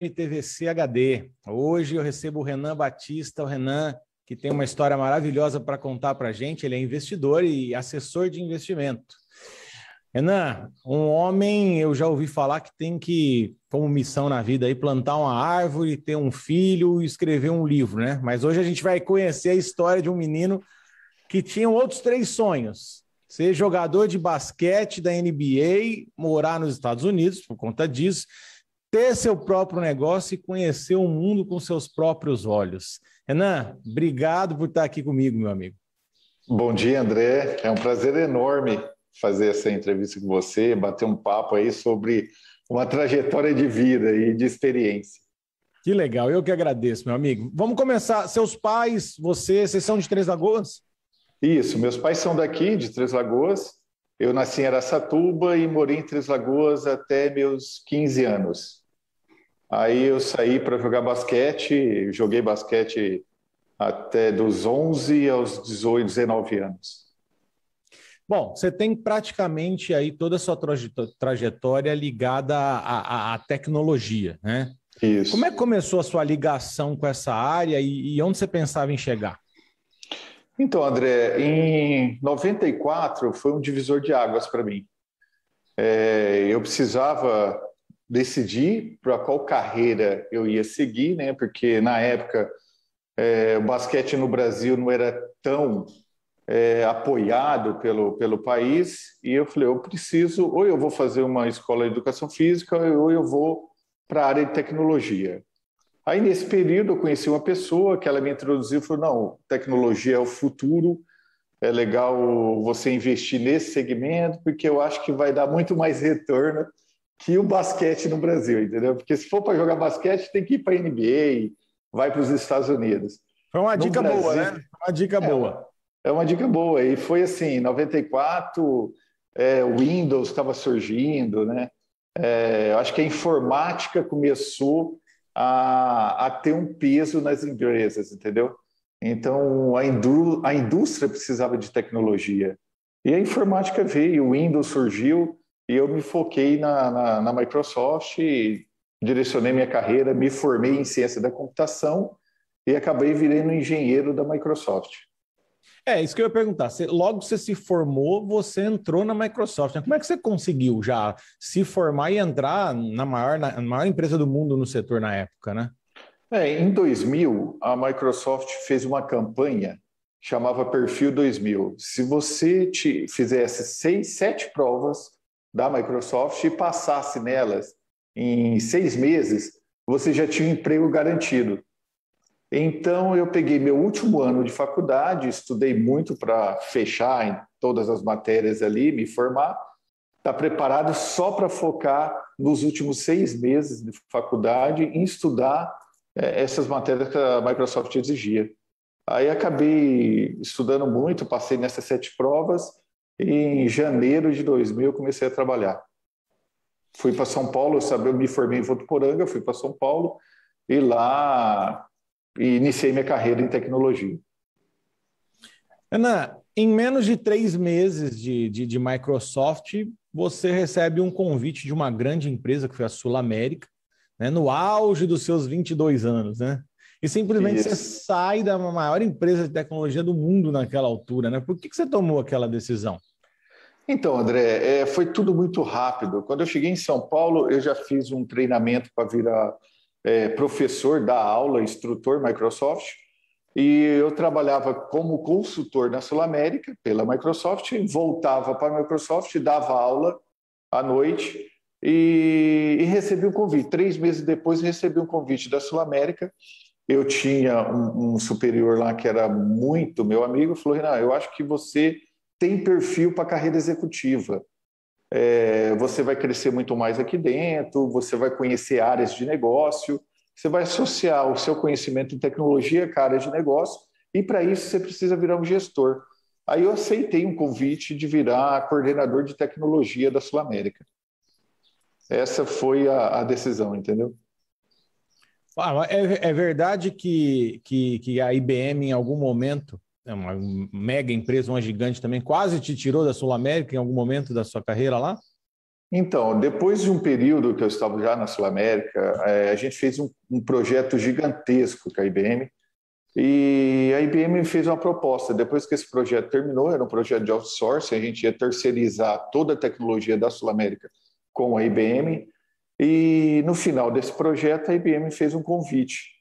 MTVC HD. Hoje eu recebo o Renan Batista, o Renan que tem uma história maravilhosa para contar para a gente. Ele é investidor e assessor de investimento. Renan, um homem, eu já ouvi falar que tem que, como missão na vida, aí, plantar uma árvore, ter um filho e escrever um livro, né? Mas hoje a gente vai conhecer a história de um menino que tinha outros três sonhos: ser jogador de basquete da NBA, morar nos Estados Unidos por conta disso, ter seu próprio negócio e conhecer o mundo com seus próprios olhos. Renan, obrigado por estar aqui comigo, meu amigo. Bom dia, André. É um prazer enorme fazer essa entrevista com você, bater um papo aí sobre uma trajetória de vida e de experiência. Que legal, eu que agradeço, meu amigo. Vamos começar. Seus pais, você, vocês são de Três Lagoas? Isso, meus pais são daqui, de Três Lagoas. Eu nasci em Araçatuba e morei em Três Lagoas até meus 15 anos. Aí eu saí para jogar basquete, joguei basquete até dos 11 aos 18, 19 anos. Bom, você tem praticamente aí toda a sua trajetória ligada à, à, à tecnologia, né? Isso. Como é que começou a sua ligação com essa área e, e onde você pensava em chegar? Então, André, em 94 foi um divisor de águas para mim. É, eu precisava decidi para qual carreira eu ia seguir, né? Porque na época é, o basquete no Brasil não era tão é, apoiado pelo, pelo país e eu falei, eu preciso, ou eu vou fazer uma escola de educação física ou eu vou para a área de tecnologia. Aí nesse período eu conheci uma pessoa que ela me introduziu e falou, não, tecnologia é o futuro, é legal você investir nesse segmento porque eu acho que vai dar muito mais retorno que o basquete no Brasil, entendeu? Porque se for para jogar basquete, tem que ir para a NBA, vai para os Estados Unidos. Foi uma no dica Brasil, boa, né? Uma dica é, boa. É uma dica boa. E foi assim, em 94, é, o Windows estava surgindo, né? É, acho que a informática começou a, a, ter um peso nas empresas, entendeu? Então, a, indú a indústria precisava de tecnologia. E a informática veio, o Windows surgiu, e eu me foquei na, na, na Microsoft, direcionei minha carreira, me formei em ciência da computação e acabei virando engenheiro da Microsoft. É, isso que eu ia perguntar. Você, logo que você se formou, você entrou na Microsoft. Como é que você conseguiu já se formar e entrar na maior, na maior empresa do mundo no setor na época, né? É, em 2000, a Microsoft fez uma campanha chamava Perfil 2000. Se você te fizesse seis, sete provas da Microsoft e passasse nelas em seis meses, você já tinha um emprego garantido. Então, eu peguei meu último ano de faculdade, estudei muito para fechar em todas as matérias ali, me formar, está preparado só para focar nos últimos seis meses de faculdade em estudar é, essas matérias que a Microsoft exigia. Aí acabei estudando muito, passei nessas sete provas em janeiro de 2000 eu comecei a trabalhar. Fui para São Paulo, eu sabia, eu me formei em Votuporanga, fui para São Paulo e lá iniciei minha carreira em tecnologia. Ana, em menos de três meses de, de, de Microsoft, você recebe um convite de uma grande empresa, que foi a Sul América, né, no auge dos seus 22 anos, né? E simplesmente Isso. você sai da maior empresa de tecnologia do mundo naquela altura, né? Por que, que você tomou aquela decisão? Então, André, é, foi tudo muito rápido. Quando eu cheguei em São Paulo, eu já fiz um treinamento para virar é, professor da aula, instrutor Microsoft, e eu trabalhava como consultor na Sul América pela Microsoft, voltava para a Microsoft, dava aula à noite e, e, recebi um convite. Três meses depois, recebi um convite da Sul América. Eu tinha um, um superior lá que era muito meu amigo, falou: Renan, eu acho que você tem perfil para carreira executiva. É, você vai crescer muito mais aqui dentro, você vai conhecer áreas de negócio, você vai associar o seu conhecimento em tecnologia com a área de negócio, e para isso você precisa virar um gestor. Aí eu aceitei um convite de virar coordenador de tecnologia da Sul América. Essa foi a, a decisão, entendeu? Ah, é, é, verdade que, que, que a IBM, em algum momento, é uma mega empresa, uma gigante também, quase te tirou da Sul América em algum momento da sua carreira lá? Então, depois de um período que eu estava já na Sul América, é, a gente fez um, um projeto gigantesco com a IBM, e a IBM fez uma proposta. Depois que esse projeto terminou, era um projeto de outsourcing, a gente ia terceirizar toda a tecnologia da Sul América com a IBM. E no final desse projeto, a IBM fez um convite.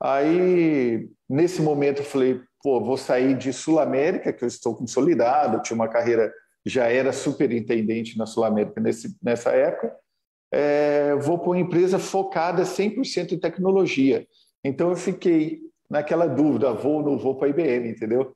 Aí, nesse momento, eu falei: pô, vou sair de Sul América, que eu estou consolidado, tinha uma carreira, já era superintendente na Sul América nesse, nessa época. É, vou para uma empresa focada 100% em tecnologia. Então, eu fiquei naquela dúvida, vou ou não vou para a IBM, entendeu?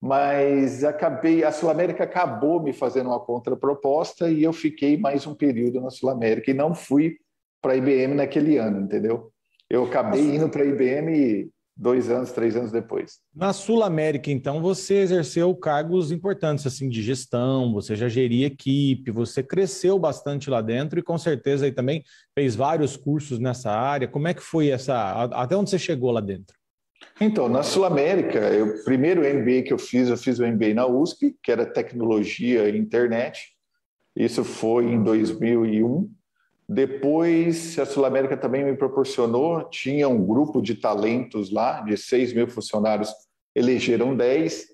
Mas acabei, a Sul América acabou me fazendo uma contraproposta e eu fiquei mais um período na Sul América e não fui para a IBM naquele ano, entendeu? Eu acabei indo para a IBM dois anos, três anos depois. Na Sul América, então, você exerceu cargos importantes assim de gestão, você já geria equipe, você cresceu bastante lá dentro e com certeza aí também fez vários cursos nessa área. Como é que foi essa? Até onde você chegou lá dentro? Então, na Sul América, o primeiro MBA que eu fiz, eu fiz o MBA na USP, que era Tecnologia e Internet. Isso foi em 2001. Depois, a Sul América também me proporcionou, tinha um grupo de talentos lá, de 6 mil funcionários, elegeram 10.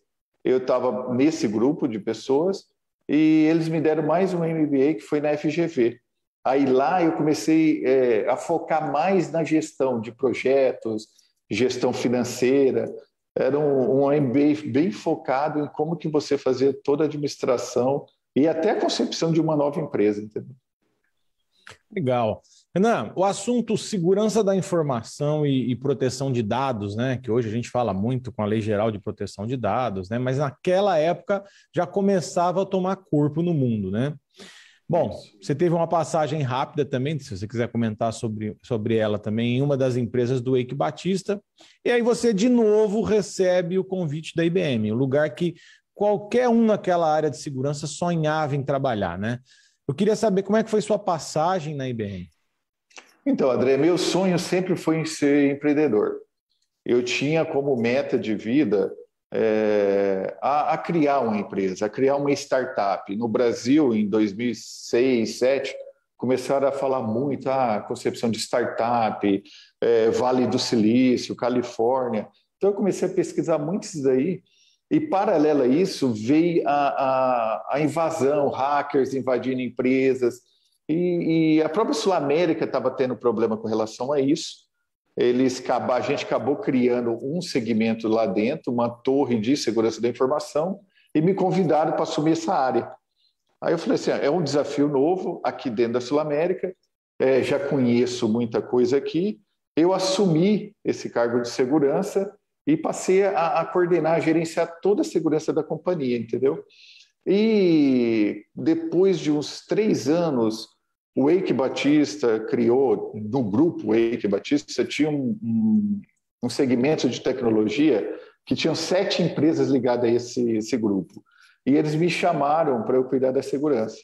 Eu estava nesse grupo de pessoas e eles me deram mais um MBA que foi na FGV. Aí lá eu comecei é, a focar mais na gestão de projetos, gestão financeira, era um, um MBA bem focado em como que você fazia toda a administração e até a concepção de uma nova empresa, entendeu? Legal. Renan, o assunto segurança da informação e, e, proteção de dados, né? Que hoje a gente fala muito com a Lei Geral de Proteção de Dados, né? Mas naquela época já começava a tomar corpo no mundo, né? Bom, você teve uma passagem rápida também, se você quiser comentar sobre, sobre ela também, em uma das empresas do Eike Batista, e aí você de novo recebe o convite da IBM, um lugar que qualquer um naquela área de segurança sonhava em trabalhar, né? Eu queria saber como é que foi sua passagem na IBM. Então, André, meu sonho sempre foi em ser empreendedor. Eu tinha como meta de vida é, a, a, criar uma empresa, a criar uma startup. No Brasil, em 2006, 2007, começaram a falar muito a ah, concepção de startup, é, Vale do Silício, Califórnia. Então, eu comecei a pesquisar muito isso daí. E, paralelo a isso, veio a, a, a invasão, hackers invadindo empresas. E, e a própria Sul América estava tendo problema com relação a isso eles a gente acabou criando um segmento lá dentro, uma torre de segurança da informação, e me convidaram para assumir essa área. Aí eu falei assim: é um desafio novo aqui dentro da Sul América, é, já conheço muita coisa aqui. Eu assumi esse cargo de segurança e passei a, a coordenar, a gerenciar toda a segurança da companhia, entendeu? E depois de uns três anos o Eike Batista criou, no grupo Eike Batista, tinha um, um, um, segmento de tecnologia que tinham sete empresas ligadas a esse, esse grupo. E eles me chamaram para eu cuidar da segurança.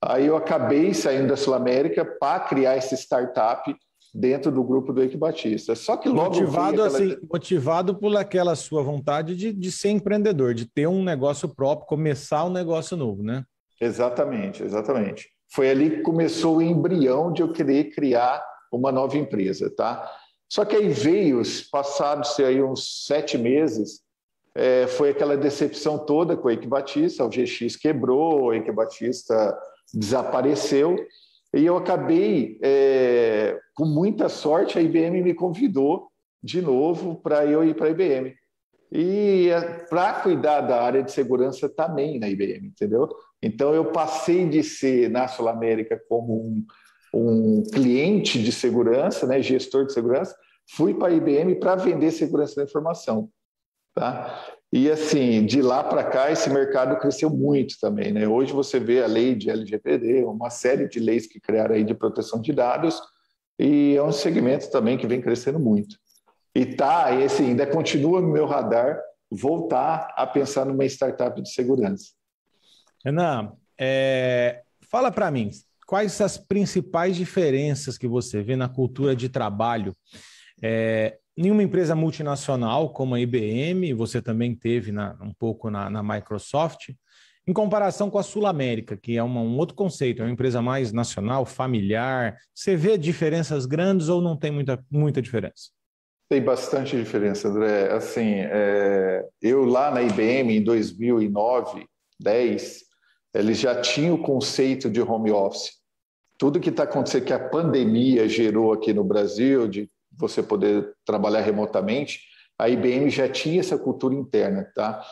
Aí eu acabei saindo da Sul América para criar esse startup dentro do grupo do Eike Batista. Só que logo motivado aquela... assim, motivado por aquela sua vontade de, de ser empreendedor, de ter um negócio próprio, começar um negócio novo, né? Exatamente, exatamente foi ali que começou o embrião de eu querer criar uma nova empresa, tá? Só que aí veio, passados aí uns sete meses, é, foi aquela decepção toda com o Eike Batista, o GX quebrou, o Eike Batista desapareceu, e eu acabei, é, com muita sorte, a IBM me convidou de novo para eu ir para a IBM. E é, para cuidar da área de segurança também na IBM, entendeu? Então, eu passei de ser na Sul América como um, um cliente de segurança, né, gestor de segurança, fui para a IBM para vender segurança da informação. Tá? E assim, de lá para cá, esse mercado cresceu muito também. Né? Hoje você vê a lei de LGPD, uma série de leis que criaram aí de proteção de dados, e é um segmento também que vem crescendo muito. E tá, e assim, ainda continua no meu radar voltar a pensar numa startup de segurança. Renan, é, fala para mim, quais as principais diferenças que você vê na cultura de trabalho é, em uma empresa multinacional como a IBM, você também teve na, um pouco na, na, Microsoft, em comparação com a Sul América, que é uma, um outro conceito, é uma empresa mais nacional, familiar. Você vê diferenças grandes ou não tem muita, muita diferença? Tem bastante diferença, André. Assim, é, eu lá na IBM em 2009, 10, eles já tinham o conceito de home office. Tudo que está acontecendo, que a pandemia gerou aqui no Brasil, de você poder trabalhar remotamente, a IBM já tinha essa cultura interna, tá?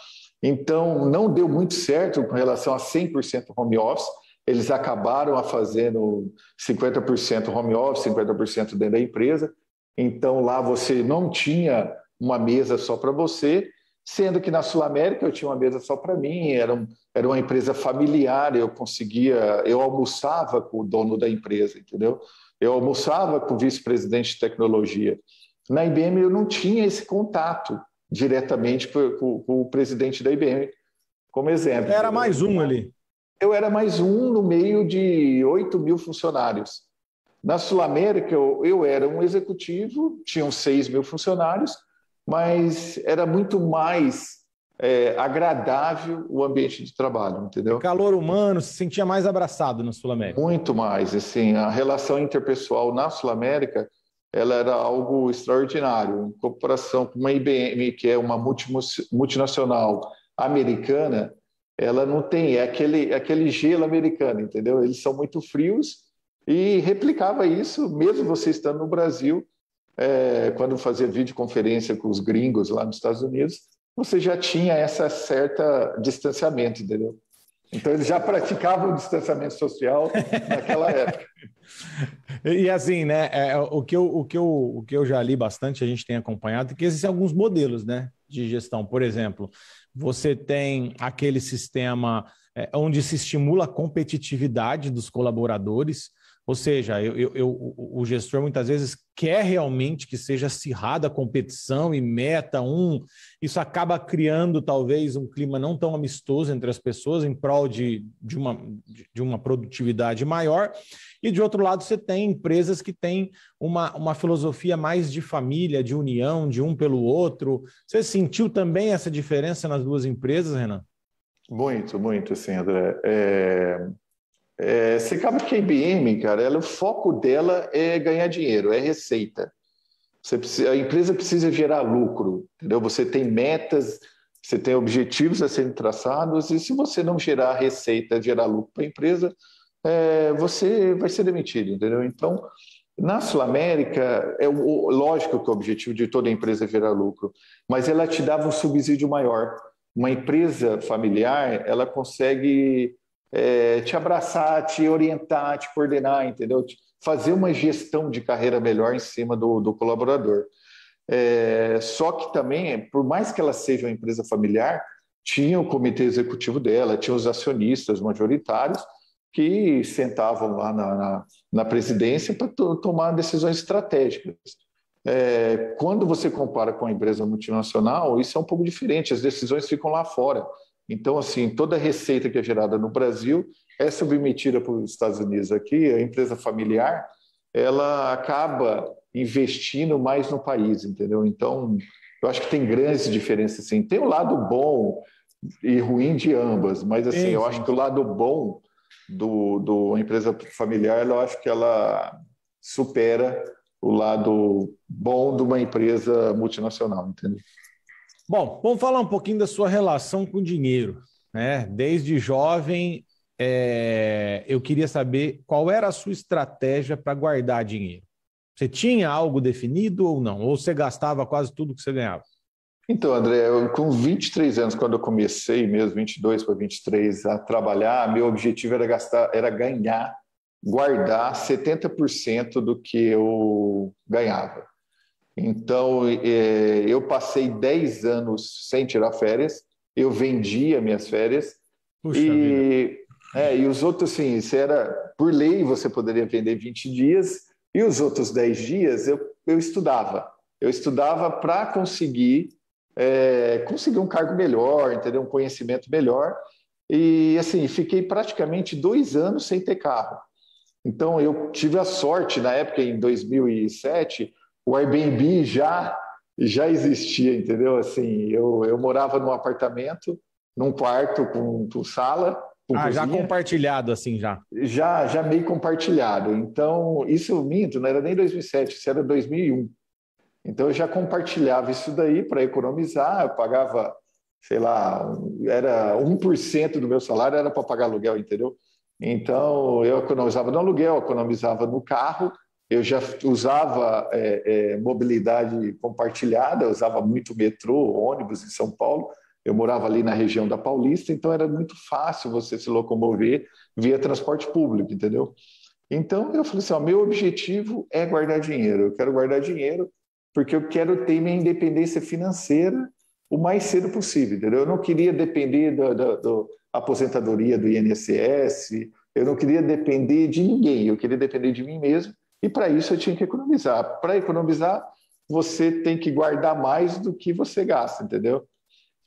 Então, não deu muito certo com relação a 100% home office. Eles acabaram a fazendo 50% home office, 50% dentro da empresa. Então, lá você não tinha uma mesa só para você, sendo que na Sul América eu tinha uma mesa só para mim, era, um, era uma empresa familiar, eu conseguia, eu almoçava com o dono da empresa, entendeu? Eu almoçava com o vice-presidente de tecnologia. Na IBM eu não tinha esse contato diretamente com, o presidente da IBM, como exemplo. Era mais um ali. Eu era mais um no meio de 8 mil funcionários. Na Sul América, eu, eu era um executivo, tinham 6 mil funcionários, mas era muito mais é, agradável o ambiente de trabalho, entendeu? Calor humano, se sentia mais abraçado na Sul América. Muito mais, assim, a relação interpessoal na Sul América ela era algo extraordinário. Em comparação com uma IBM, que é uma multinacional americana, ela não tem, é aquele, é aquele gelo americano, entendeu? Eles são muito frios e replicava isso, mesmo você estando no Brasil, é, quando fazia videoconferência com os gringos lá nos Estados Unidos, você já tinha essa certa distanciamento, entendeu? Então eles já praticavam o distanciamento social naquela época. E assim, né? É, o, que eu, o, que eu, o que eu já li bastante, a gente tem acompanhado, é que existem alguns modelos né, de gestão. Por exemplo, você tem aquele sistema é, onde se estimula a competitividade dos colaboradores. Ou seja, eu, eu, eu, o gestor muitas vezes quer realmente que seja acirrada a competição e meta um. Isso acaba criando talvez um clima não tão amistoso entre as pessoas em prol de, de, uma, de uma produtividade maior. E de outro lado, você tem empresas que têm uma, uma filosofia mais de família, de união, de um pelo outro. Você sentiu também essa diferença nas duas empresas, Renan? Muito, muito, sim, André. É, é, você acaba que a IBM, cara, ela, o foco dela é ganhar dinheiro, é receita. Precisa, a empresa precisa gerar lucro, entendeu? Você tem metas, você tem objetivos a serem traçados, e se você não gerar receita, gerar lucro para a empresa, é, você vai ser demitido, entendeu? Então, na Sul América, é o, lógico que o objetivo de toda empresa é gerar lucro, mas ela te dava um subsídio maior. Uma empresa familiar, ela consegue é, te abraçar, te orientar, te coordenar, entendeu? Fazer uma gestão de carreira melhor em cima do, do colaborador. É, só que também, por mais que ela seja uma empresa familiar, tinha o comitê executivo dela, tinha os acionistas majoritários, que sentavam lá na, na, na presidência para tomar decisões estratégicas. É, quando você compara com a empresa multinacional, isso é um pouco diferente, as decisões ficam lá fora. Então, assim, toda a receita que é gerada no Brasil é submetida para os Estados Unidos. Aqui, a empresa familiar, ela acaba investindo mais no país, entendeu? Então, eu acho que tem grandes diferenças, sim. Tem o lado bom e ruim de ambas, mas, assim, sim, eu acho que o lado bom do, do empresa familiar, eu acho que ela supera o lado bom de uma empresa multinacional, entendeu? Bom, vamos falar um pouquinho da sua relação com o dinheiro. Né? Desde jovem, é, eu queria saber qual era a sua estratégia para guardar dinheiro. Você tinha algo definido ou não? Ou você gastava quase tudo que você ganhava? Então, André, eu, com 23 anos, quando eu comecei mesmo, 22 para 23, a trabalhar, meu objetivo era gastar, era ganhar, guardar 70% do que eu ganhava. Então, é, eu passei 10 anos sem tirar férias, eu vendia minhas férias. Puxa e, é, e os outros, assim, isso era, por lei, você poderia vender 20 dias, e os outros 10 dias eu, eu estudava. Eu estudava para conseguir é, conseguir um cargo melhor, entendeu? um conhecimento melhor. E assim, fiquei praticamente dois anos sem ter carro. Então, eu tive a sorte, na época, em 2007, o Airbnb já, já existia, entendeu? Assim, eu, eu morava num apartamento num quarto com, com sala. Com ah, cozinha. já compartilhado assim já. Já, já meio compartilhado. Então, isso minto, não era nem 2007, isso era 2001. Então eu já compartilhava isso daí para economizar, eu pagava, sei lá, era 1% do meu salário era para pagar aluguel, entendeu? Então eu economizava no aluguel, economizava no carro, eu já usava é, é, mobilidade compartilhada, usava muito metrô, ônibus em São Paulo, eu morava ali na região da Paulista, então era muito fácil você se locomover via transporte público, entendeu? Então eu falei assim: ó, meu objetivo é guardar dinheiro, eu quero guardar dinheiro porque eu quero ter minha independência financeira o mais cedo possível, entendeu? Eu não queria depender da, da, da aposentadoria do INSS, eu não queria depender de ninguém, eu queria depender de mim mesmo, e para isso eu tinha que economizar. Para economizar, você tem que guardar mais do que você gasta, entendeu?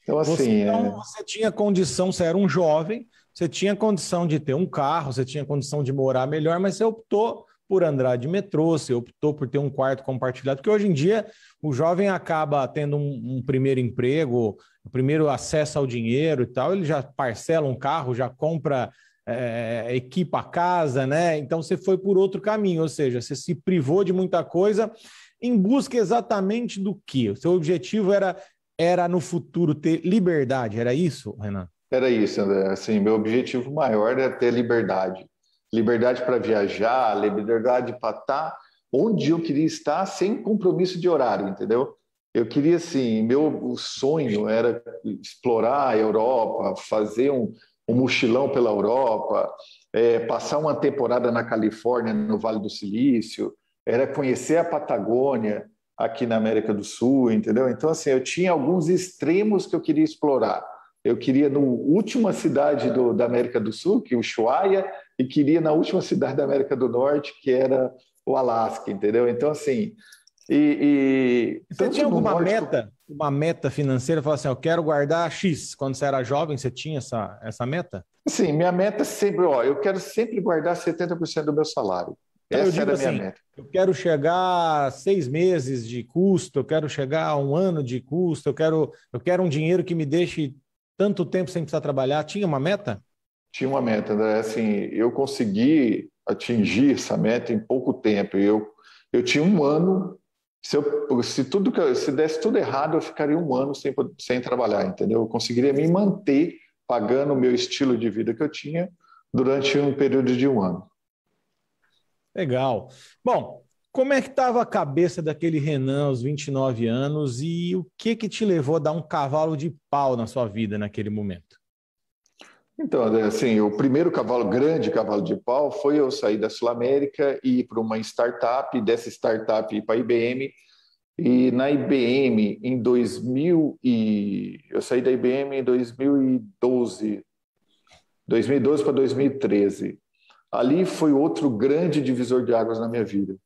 Então, assim. Você, então, é... você tinha condição, você era um jovem, você tinha condição de ter um carro, você tinha condição de morar melhor, mas você optou por andar de metrô, você optou por ter um quarto compartilhado, porque hoje em dia o jovem acaba tendo um, um primeiro emprego, o primeiro acesso ao dinheiro e tal, ele já parcela um carro, já compra é, equipa a casa, né? Então você foi por outro caminho, ou seja, você se privou de muita coisa em busca exatamente do que? O seu objetivo era era no futuro ter liberdade, era isso, Renan? Era isso, André. Assim, meu objetivo maior era ter liberdade liberdade para viajar, liberdade para estar tá onde eu queria estar sem compromisso de horário, entendeu? Eu queria, assim, meu sonho era explorar a Europa, fazer um, um mochilão pela Europa, é, passar uma temporada na Califórnia, no Vale do Silício, era conhecer a Patagônia aqui na América do Sul, entendeu? Então, assim, eu tinha alguns extremos que eu queria explorar. Eu queria no última cidade do, da América do Sul, que é o Ushuaia, e queria na última cidade da América do Norte, que era o Alasca, entendeu? Então, assim. E, e você tinha alguma norte, meta, uma meta financeira? Falar assim, eu quero guardar X. Quando você era jovem, você tinha essa, essa meta? Sim, minha meta é sempre, ó, eu quero sempre guardar 70% do meu salário. Então, essa era a minha assim, meta. Eu quero chegar a seis meses de custo, eu quero chegar a um ano de custo, eu quero, eu quero um dinheiro que me deixe tanto tempo sem precisar trabalhar? Tinha uma meta? Tinha uma meta, André. Assim, eu consegui atingir essa meta em pouco tempo. Eu, eu tinha um ano. Se, eu, se tudo se desse tudo errado, eu ficaria um ano sem, sem trabalhar, entendeu? Eu conseguiria me manter pagando o meu estilo de vida que eu tinha durante um período de um ano. Legal. Bom, como é que estava a cabeça daquele Renan aos 29 anos e o que que te levou a dar um cavalo de pau na sua vida naquele momento? Então, assim, o primeiro cavalo, grande cavalo de pau, foi eu sair da Sul América e ir para uma startup, dessa startup ir para a IBM. E na IBM, em 2000 e... Eu saí da IBM em 2012, 2012 para 2013. Ali foi outro grande divisor de águas na minha vida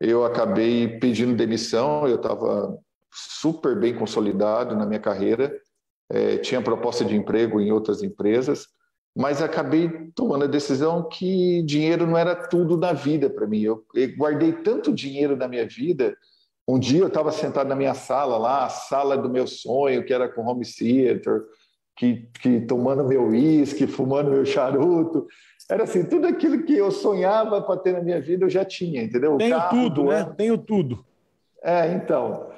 eu acabei pedindo demissão, eu estava super bem consolidado na minha carreira, é, tinha proposta de emprego em outras empresas, mas acabei tomando a decisão que dinheiro não era tudo na vida para mim. Eu, eu, guardei tanto dinheiro na minha vida. Um dia eu estava sentado na minha sala lá, a sala do meu sonho, que era com home theater, que, que tomando meu uísque, fumando meu charuto, era assim, tudo aquilo que eu sonhava para ter na minha vida eu já tinha, entendeu? Tenho carro, tudo, né? Tenho tudo. É, então.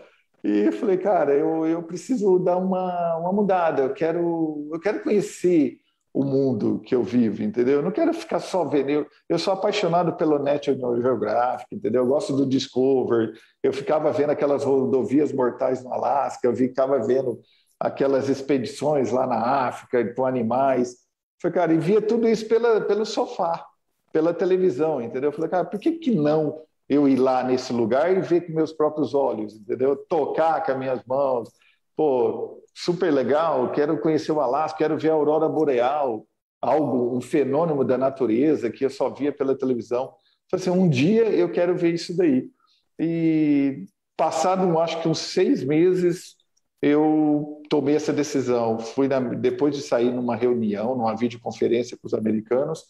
E eu falei, cara, eu, eu preciso dar uma, uma mudada, eu quero, eu quero conhecer o mundo que eu vivo, entendeu? Eu não quero ficar só vendo. Eu, eu sou apaixonado pelo National Geographic, entendeu? Eu gosto do Discovery. Eu ficava vendo aquelas rodovias mortais no Alasca, eu ficava vendo aquelas expedições lá na África com animais. Falei, cara, e via tudo isso pela, pelo sofá, pela televisão, entendeu? Falei, cara, por que, que não eu ir lá nesse lugar e ver com meus próprios olhos, entendeu? Tocar com as minhas mãos. Pô, super legal, quero conhecer o Alasca, quero ver a aurora boreal, algo, um fenômeno da natureza que eu só via pela televisão. Falei assim, um dia eu quero ver isso daí. E passado, acho que uns seis meses, eu tomei essa decisão. Fui na, depois de sair numa reunião, numa videoconferência com os americanos,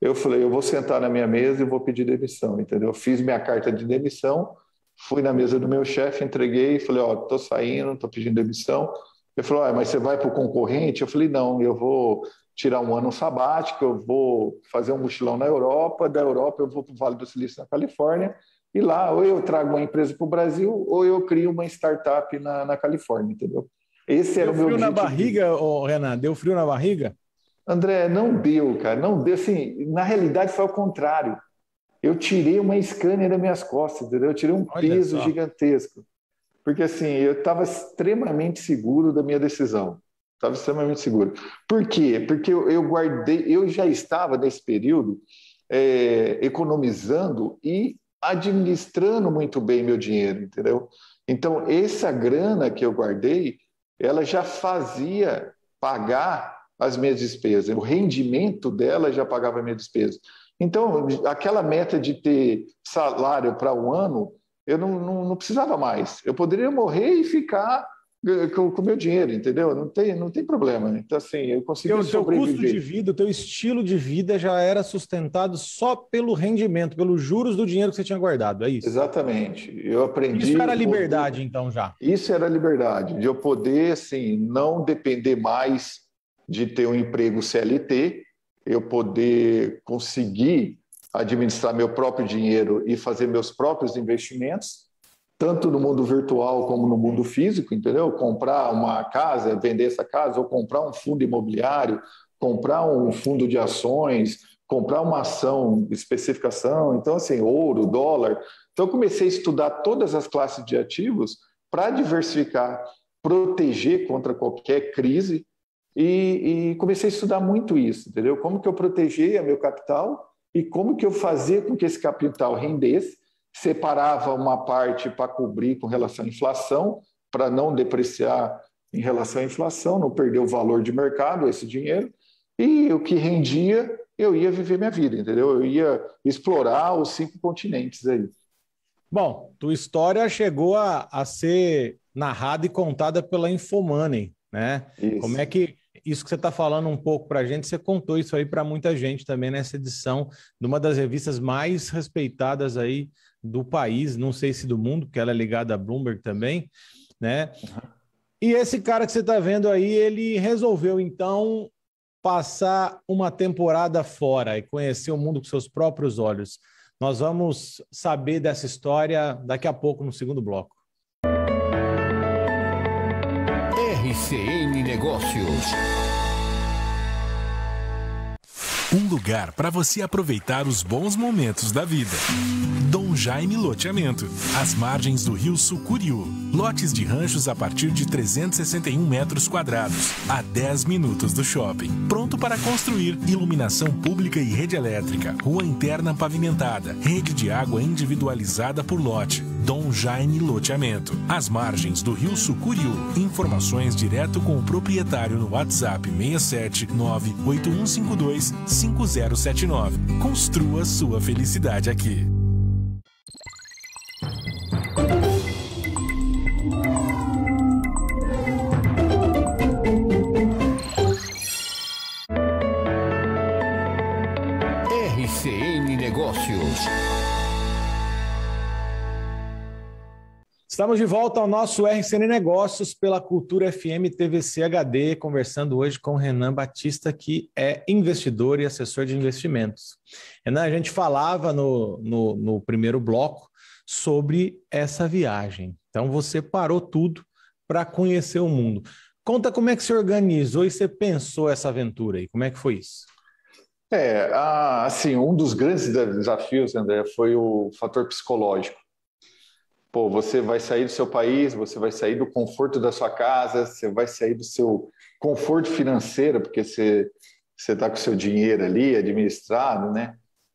eu falei, eu vou sentar na minha mesa e vou pedir demissão, entendeu? Fiz minha carta de demissão, fui na mesa do meu chefe, entreguei e falei, ó, oh, tô saindo, tô pedindo demissão. Ele falou, ah, mas você vai para o concorrente? Eu falei, não, eu vou tirar um ano sabático, eu vou fazer um mochilão na Europa, da Europa eu vou para o Vale do Silício, na Califórnia, e lá ou eu trago uma empresa para o Brasil ou eu crio uma startup na, na Califórnia, entendeu? Esse era deu o meu frio na barriga, oh, Renan? Deu frio na barriga? André, não deu, cara, não deu. Assim, na realidade foi ao contrário. Eu tirei uma Scania das minhas costas, entendeu? Eu tirei um Olha peso só. gigantesco. Porque assim, eu estava extremamente seguro da minha decisão. Estava extremamente seguro. Por quê? Porque eu, eu guardei, eu já estava nesse período é, economizando e administrando muito bem meu dinheiro, entendeu? Então, essa grana que eu guardei, ela já fazia pagar as minhas despesas, o rendimento dela já pagava a minha despesa. Então, aquela meta de ter salário para um ano, eu não, não, não precisava mais. Eu poderia morrer e ficar com o meu dinheiro, entendeu? Não tem, não tem problema. Então, assim, eu consegui o teu custo de vida, o teu estilo de vida já era sustentado só pelo rendimento, pelos juros do dinheiro que você tinha guardado, é isso? Exatamente. Eu aprendi... Isso era liberdade, poder... então, já? Isso era liberdade, de eu poder, assim, não depender mais de ter um emprego CLT, eu poder conseguir administrar meu próprio dinheiro e fazer meus próprios investimentos, tanto no mundo virtual como no mundo físico, entendeu? Comprar uma casa, vender essa casa, ou comprar um fundo imobiliário, comprar um fundo de ações, comprar uma ação, especificação, então assim, ouro, dólar. Então eu comecei a estudar todas as classes de ativos para diversificar, proteger contra qualquer crise e, e, comecei a estudar muito isso, entendeu? Como que eu protegia meu capital e como que eu fazia com que esse capital rendesse separava uma parte para cobrir com relação à inflação, para não depreciar em relação à inflação, não perder o valor de mercado, esse dinheiro, e o que rendia, eu ia viver minha vida, entendeu? Eu ia explorar os cinco continentes aí. Bom, tua história chegou a, a ser narrada e contada pela Infomoney, né? Isso. Como é que isso que você está falando um pouco para a gente, você contou isso aí para muita gente também nessa edição de uma das revistas mais respeitadas aí do país, não sei se do mundo, porque ela é ligada a Bloomberg também, né? Uhum. E esse cara que você está vendo aí, ele resolveu então passar uma temporada fora e conhecer o mundo com seus próprios olhos. Nós vamos saber dessa história daqui a pouco no segundo bloco. RCN Negócios. Um lugar para você aproveitar os bons momentos da vida. Dom Jaime Loteamento, às margens do rio Sucuriú. Lotes de ranchos a partir de 361 metros quadrados, a 10 minutos do shopping. Pronto para construir, iluminação pública e rede elétrica, rua interna pavimentada, rede de água individualizada por lote. Dom Jaime Loteamento, às margens do rio Sucuriú. Informações direto com o proprietário no WhatsApp 67 98152 5079. Construa sua felicidade aqui. Estamos de volta ao nosso RCN Negócios pela Cultura FM TVC HD, conversando hoje com Renan Batista, que é investidor e assessor de investimentos. Renan, a gente falava no, no, no primeiro bloco sobre essa viagem. Então, você parou tudo para conhecer o mundo. Conta como é que você organizou e você pensou essa aventura aí. Como é que foi isso? É, assim, um dos grandes desafios, André, foi o fator psicológico Pô, você vai sair do seu país, você vai sair do conforto da sua casa, você vai sair do seu conforto financeiro, porque você você está com seu dinheiro ali administrado, né?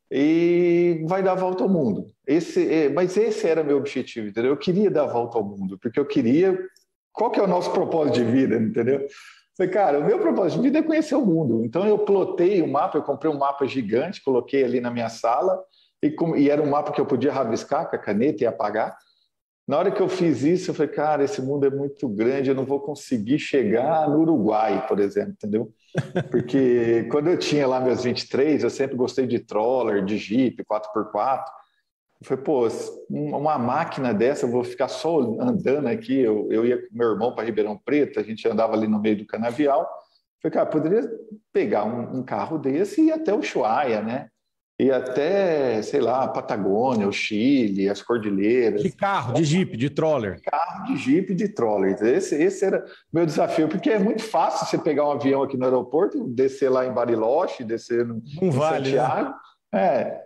E vai dar a volta ao mundo. Esse, é, mas esse era meu objetivo, entendeu? Eu queria dar a volta ao mundo, porque eu queria. Qual que é o nosso propósito de vida, entendeu? Falei, cara, o meu propósito de vida é conhecer o mundo. Então eu plotei o mapa, eu comprei um mapa gigante, coloquei ali na minha sala, e, e era um mapa que eu podia rabiscar com a caneta e apagar. Na hora que eu fiz isso, eu falei, cara, esse mundo é muito grande, eu não vou conseguir chegar no Uruguai, por exemplo, entendeu? Porque quando eu tinha lá meus 23, eu sempre gostei de troller, de Jeep, 4x4. Eu falei, pô, uma máquina dessa, eu vou ficar só andando aqui. Eu, eu ia com meu irmão para Ribeirão Preto, a gente andava ali no meio do canavial. Eu falei, cara, poderia pegar um, um carro desse e ir até o Ushuaia, né? E até, sei lá, a Patagônia, o Chile, as cordilheiras. De carro, de jipe, de troller. De carro, de jipe, de troller. Esse, esse era meu desafio, porque é muito fácil você pegar um avião aqui no aeroporto, descer lá em Bariloche, descer no, um vale, né? Santiago. Né? É,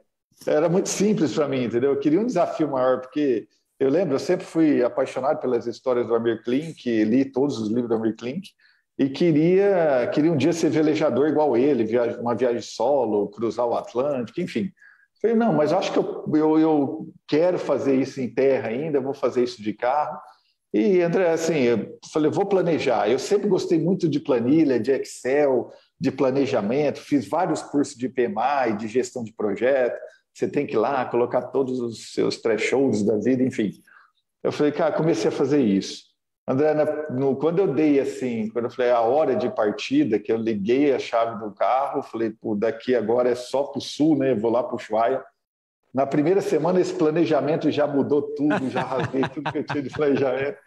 era muito simples para mim, entendeu? Eu queria um desafio maior, porque eu lembro, eu sempre fui apaixonado pelas histórias do Amir Klink, li todos os livros do Amir Klink, e queria, queria um dia ser velejador igual ele, viagem, uma viagem solo, cruzar o Atlântico, enfim. Falei, não, mas acho que eu, eu, eu quero fazer isso em terra ainda, vou fazer isso de carro. E, André, assim, eu falei, vou planejar. Eu sempre gostei muito de planilha, de Excel, de planejamento, fiz vários cursos de PMI, de gestão de projeto você tem que ir lá colocar todos os seus thresholds da vida, enfim. Eu falei, cara, comecei a fazer isso. André, no, quando eu dei assim, quando eu falei a hora de partida, que eu liguei a chave do carro, falei, pô, daqui agora é só para o sul, né? Vou lá para o Ushuaia. Na primeira semana, esse planejamento já mudou tudo, já rasguei tudo que eu tinha de planejamento.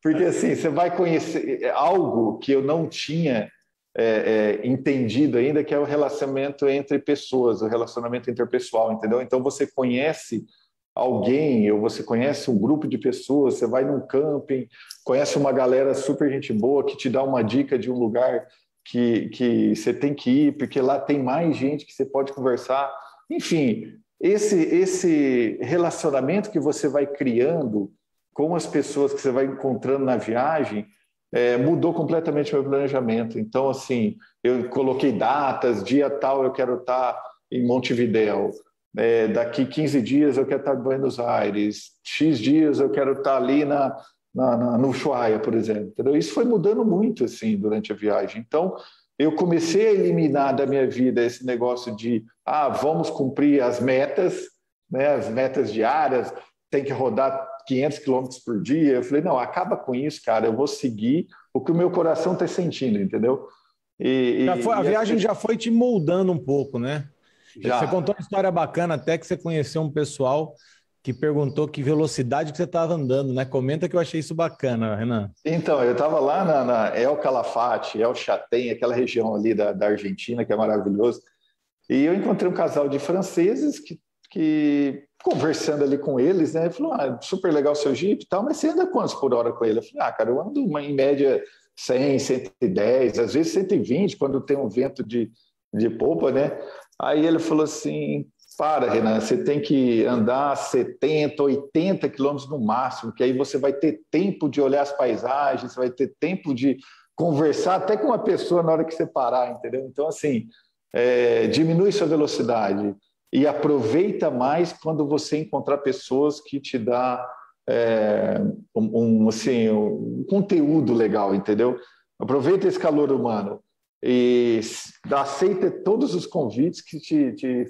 Porque assim, você vai conhecer algo que eu não tinha é, é, entendido ainda, que é o relacionamento entre pessoas, o relacionamento interpessoal, entendeu? Então você conhece alguém, ou você conhece um grupo de pessoas, você vai num camping, conhece uma galera super gente boa que te dá uma dica de um lugar que, que você tem que ir, porque lá tem mais gente que você pode conversar. Enfim, esse, esse relacionamento que você vai criando com as pessoas que você vai encontrando na viagem é, mudou completamente meu planejamento. Então, assim, eu coloquei datas, dia tal eu quero estar em Montevidéu, é, daqui 15 dias eu quero estar em Buenos Aires, X dias eu quero estar ali na, na, na, no Ushuaia, por exemplo. Entendeu? Isso foi mudando muito, assim, durante a viagem. Então, eu comecei a eliminar da minha vida esse negócio de, ah, vamos cumprir as metas, né, as metas diárias, tem que rodar 500 quilômetros por dia. Eu falei, não, acaba com isso, cara. Eu vou seguir o que o meu coração está sentindo, entendeu? E, foi, a viagem já foi te moldando um pouco, né? Já. Você contou uma história bacana até que você conheceu um pessoal que perguntou que velocidade que você estava andando, né? Comenta que eu achei isso bacana, Renan. Então, eu estava lá na, na, El Calafate, El Chatem, aquela região ali da, da Argentina, que é maravilhoso. E eu encontrei um casal de franceses que, que conversando ali com eles, né? Falou, ah, super legal o seu Jeep e tal, mas você anda quantos por hora com ele? Eu falei, ah, cara, eu ando uma, em média 100, 110, às vezes 120, quando tem um vento de, de polpa, né? Aí ele falou assim, para, Renan, você tem que andar 70, 80 quilômetros no máximo, que aí você vai ter tempo de olhar as paisagens, você vai ter tempo de conversar até com uma pessoa na hora que você parar, entendeu? Então, assim, é, diminui sua velocidade, e aproveita mais quando você encontrar pessoas que te dá é, um, assim, um conteúdo legal, entendeu? Aproveita esse calor humano e aceita todos os convites que te, te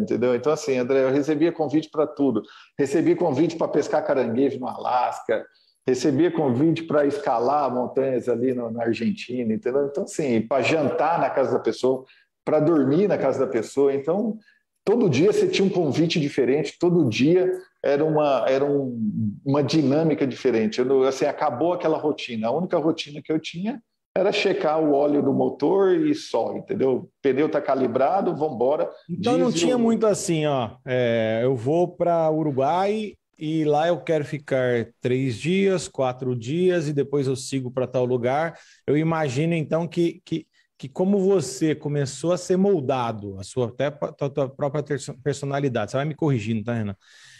entendeu? Então, assim, André, eu recebia convite para tudo. Recebi convite para pescar caranguejo no Alasca, recebia convite para escalar montanhas ali no, na Argentina, entendeu? Então, assim, para jantar na casa da pessoa, para dormir na casa da pessoa. Então, todo dia você tinha um convite diferente, todo dia era uma, era um, uma dinâmica diferente. Eu, assim, acabou aquela rotina. A única rotina que eu tinha era checar o óleo do motor e só, entendeu? O pneu está calibrado, vamos embora. Então Diesel... não tinha muito assim, ó. É, eu vou para Uruguai e lá eu quero ficar três dias, quatro dias e depois eu sigo para tal lugar. Eu imagino então que, que que como você começou a ser moldado, a sua até a tua própria personalidade, você vai me corrigindo, tá, Renan?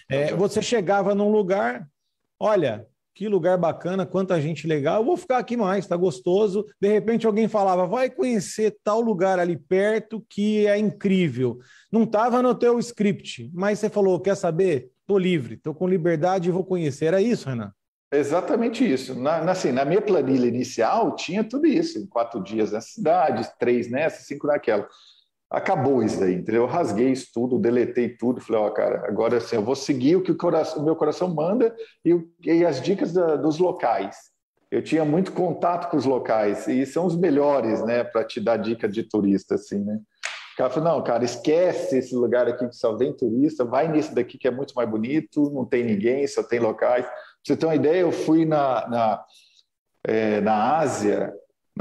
É, você chegava num lugar, olha, que lugar bacana, quanta gente legal, eu vou ficar aqui mais, tá gostoso. De repente alguém falava, vai conhecer tal lugar ali perto que é incrível. Não estava no teu script, mas você falou, quer saber? Tô livre, tô com liberdade e vou conhecer. Era isso, Renan? Exatamente isso. Na, assim, na minha planilha inicial tinha tudo isso, quatro dias nessa cidade, três nessa, cinco naquela. Acabou isso daí, entendeu? Eu rasguei isso tudo, deletei tudo, falei, ó, oh, cara, agora assim, eu vou seguir o que o, coração, o meu coração manda e, e as dicas da, dos locais. Eu tinha muito contato com os locais e são os melhores, né, para te dar dica de turista, assim, né? cara falou, não, cara, esquece esse lugar aqui que só vem turista, vai nesse daqui que é muito mais bonito, não tem ninguém, só tem locais. Pra você ter uma ideia, eu fui na, na, é, na Ásia,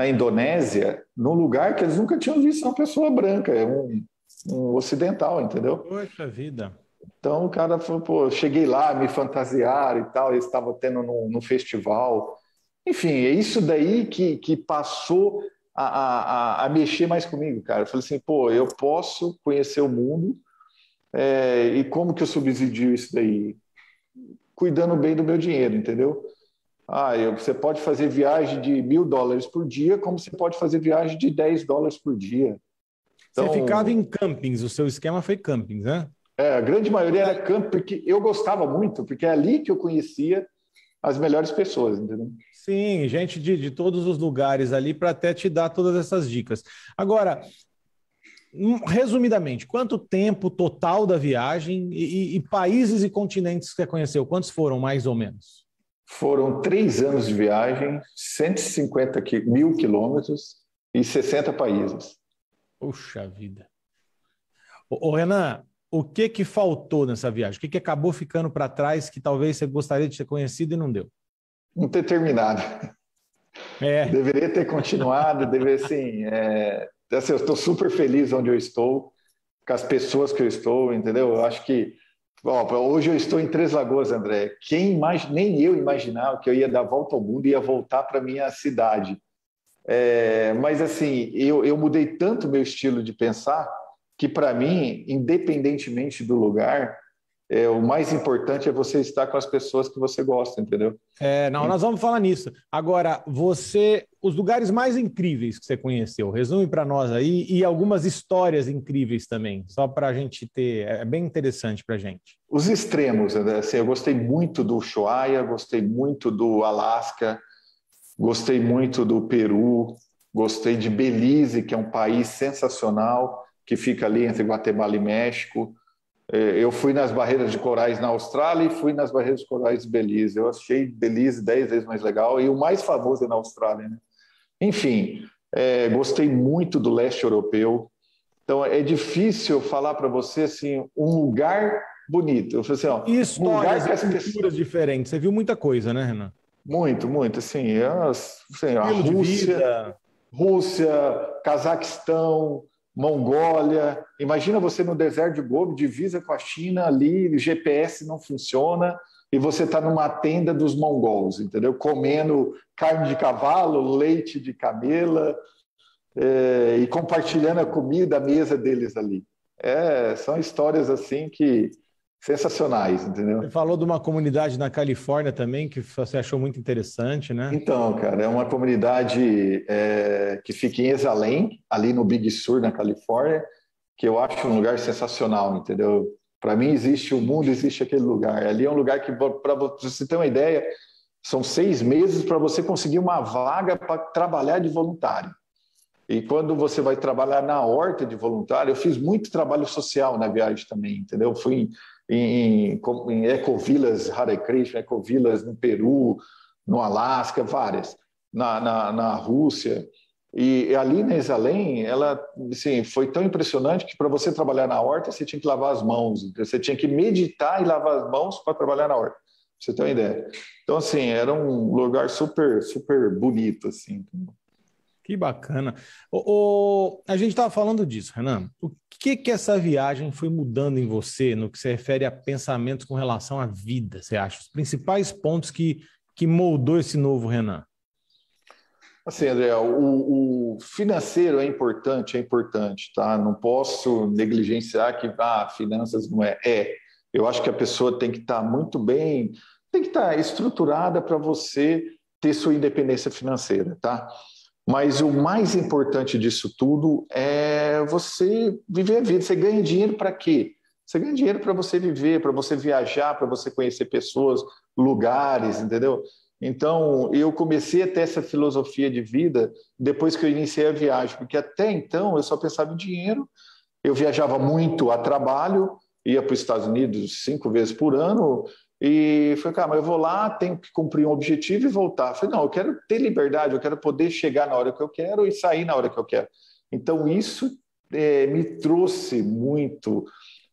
na Indonésia, num lugar que eles nunca tinham visto uma pessoa branca, é um, um ocidental, entendeu? Poxa vida. Então o cara falou, pô, cheguei lá, me fantasiaram e tal, eles estavam tendo no, no festival. Enfim, é isso daí que, que passou a, a, a, mexer mais comigo, cara. Eu falei assim, pô, eu posso conhecer o mundo é, e como que eu subsidio isso daí? Cuidando bem do meu dinheiro, entendeu? Ah, eu, você pode fazer viagem de mil dólares por dia, como você pode fazer viagem de 10 dólares por dia. Então, você ficava em campings, o seu esquema foi campings, né? É, a grande maioria era camping, porque eu gostava muito, porque é ali que eu conhecia as melhores pessoas, entendeu? Sim, gente de, de todos os lugares ali para até te dar todas essas dicas. Agora, hum, resumidamente, quanto tempo total da viagem e, e, e países e continentes que você conheceu? Quantos foram, mais ou menos? Foram três anos de viagem, 150 mil quilômetros e 60 países. Puxa vida. Ô, ô Renan, o que que faltou nessa viagem? O que, que acabou ficando para trás que talvez você gostaria de ter conhecido e não deu? Não ter terminado. É. Deveria ter continuado, deveria assim, é, assim eu estou super feliz onde eu estou, com as pessoas que eu estou, entendeu? Eu acho que ó, hoje eu estou em Três Lagoas, André. Quem mais, nem eu imaginava que eu ia dar volta ao mundo e ia voltar para minha cidade. É, mas assim, eu, eu mudei tanto meu estilo de pensar que para mim, independentemente do lugar, é, o mais importante é você estar com as pessoas que você gosta, entendeu? É, não, nós vamos falar nisso. Agora, você, os lugares mais incríveis que você conheceu, resume para nós aí e algumas histórias incríveis também, só para a gente ter, é bem interessante para a gente. Os extremos, né? assim, eu gostei muito do Ushuaia, gostei muito do Alasca, gostei muito do Peru, gostei de Belize, que é um país sensacional que fica ali entre Guatemala e México. É, eu fui nas barreiras de corais na Austrália e fui nas barreiras de corais de Belize. Eu achei Belize dez vezes mais legal e o mais famoso é na Austrália. Né? Enfim, é, gostei muito do leste europeu. Então é difícil falar para você assim um lugar bonito. Eu falei assim, ó, Histórias, um lugar que as pessoas diferentes. Você viu muita coisa, né, Renan? Muito, muito. Assim, as, assim a Rússia, Rússia, Cazaquistão, Mongólia. Imagina você no deserto de Gobi, divisa com a China, ali GPS não funciona e você está numa tenda dos mongols, entendeu? Comendo carne de cavalo, leite de camela é, e compartilhando a comida, a mesa deles ali. É, são histórias assim que sensacionais, entendeu? Você falou de uma comunidade na Califórnia também que você achou muito interessante, né? Então, cara, é uma comunidade é, que fica em Exalém, ali no Big Sur, na Califórnia, que eu acho um lugar sensacional, entendeu? Para mim existe o mundo, existe aquele lugar. Ali é um lugar que, para você ter uma ideia, são seis meses para você conseguir uma vaga para trabalhar de voluntário. E quando você vai trabalhar na horta de voluntário, eu fiz muito trabalho social na viagem também, entendeu? Fui em, em ecovilas Hare Krishna, ecovilas no Peru, no Alasca, várias, na, na, na Rússia. E ali na Exalém, ela assim, foi tão impressionante que para você trabalhar na horta, você tinha que lavar as mãos, você tinha que meditar e lavar as mãos para trabalhar na horta. Você ter uma ideia. Então, assim, era um lugar super, super bonito, assim. Que bacana. O, o a gente estava falando disso, Renan. O que que essa viagem foi mudando em você no que se refere a pensamentos com relação à vida, você acha? Os principais pontos que, que moldou esse novo Renan? Assim, André, o, o, financeiro é importante, é importante, tá? Não posso negligenciar que ah, finanças não é. É. Eu acho que a pessoa tem que estar tá muito bem, tem que estar tá estruturada para você ter sua independência financeira, tá? Mas o mais importante disso tudo é você viver a vida. Você ganha dinheiro para quê? Você ganha dinheiro para você viver, para você viajar, para você conhecer pessoas, lugares, entendeu? Então, eu comecei a ter essa filosofia de vida depois que eu iniciei a viagem, porque até então eu só pensava em dinheiro. Eu viajava muito a trabalho, ia para os Estados Unidos cinco vezes por ano, e falei, cara, mas eu vou lá, tenho que cumprir um objetivo e voltar. falei, não, eu quero ter liberdade, eu quero poder chegar na hora que eu quero e sair na hora que eu quero. Então, isso é, me trouxe muito.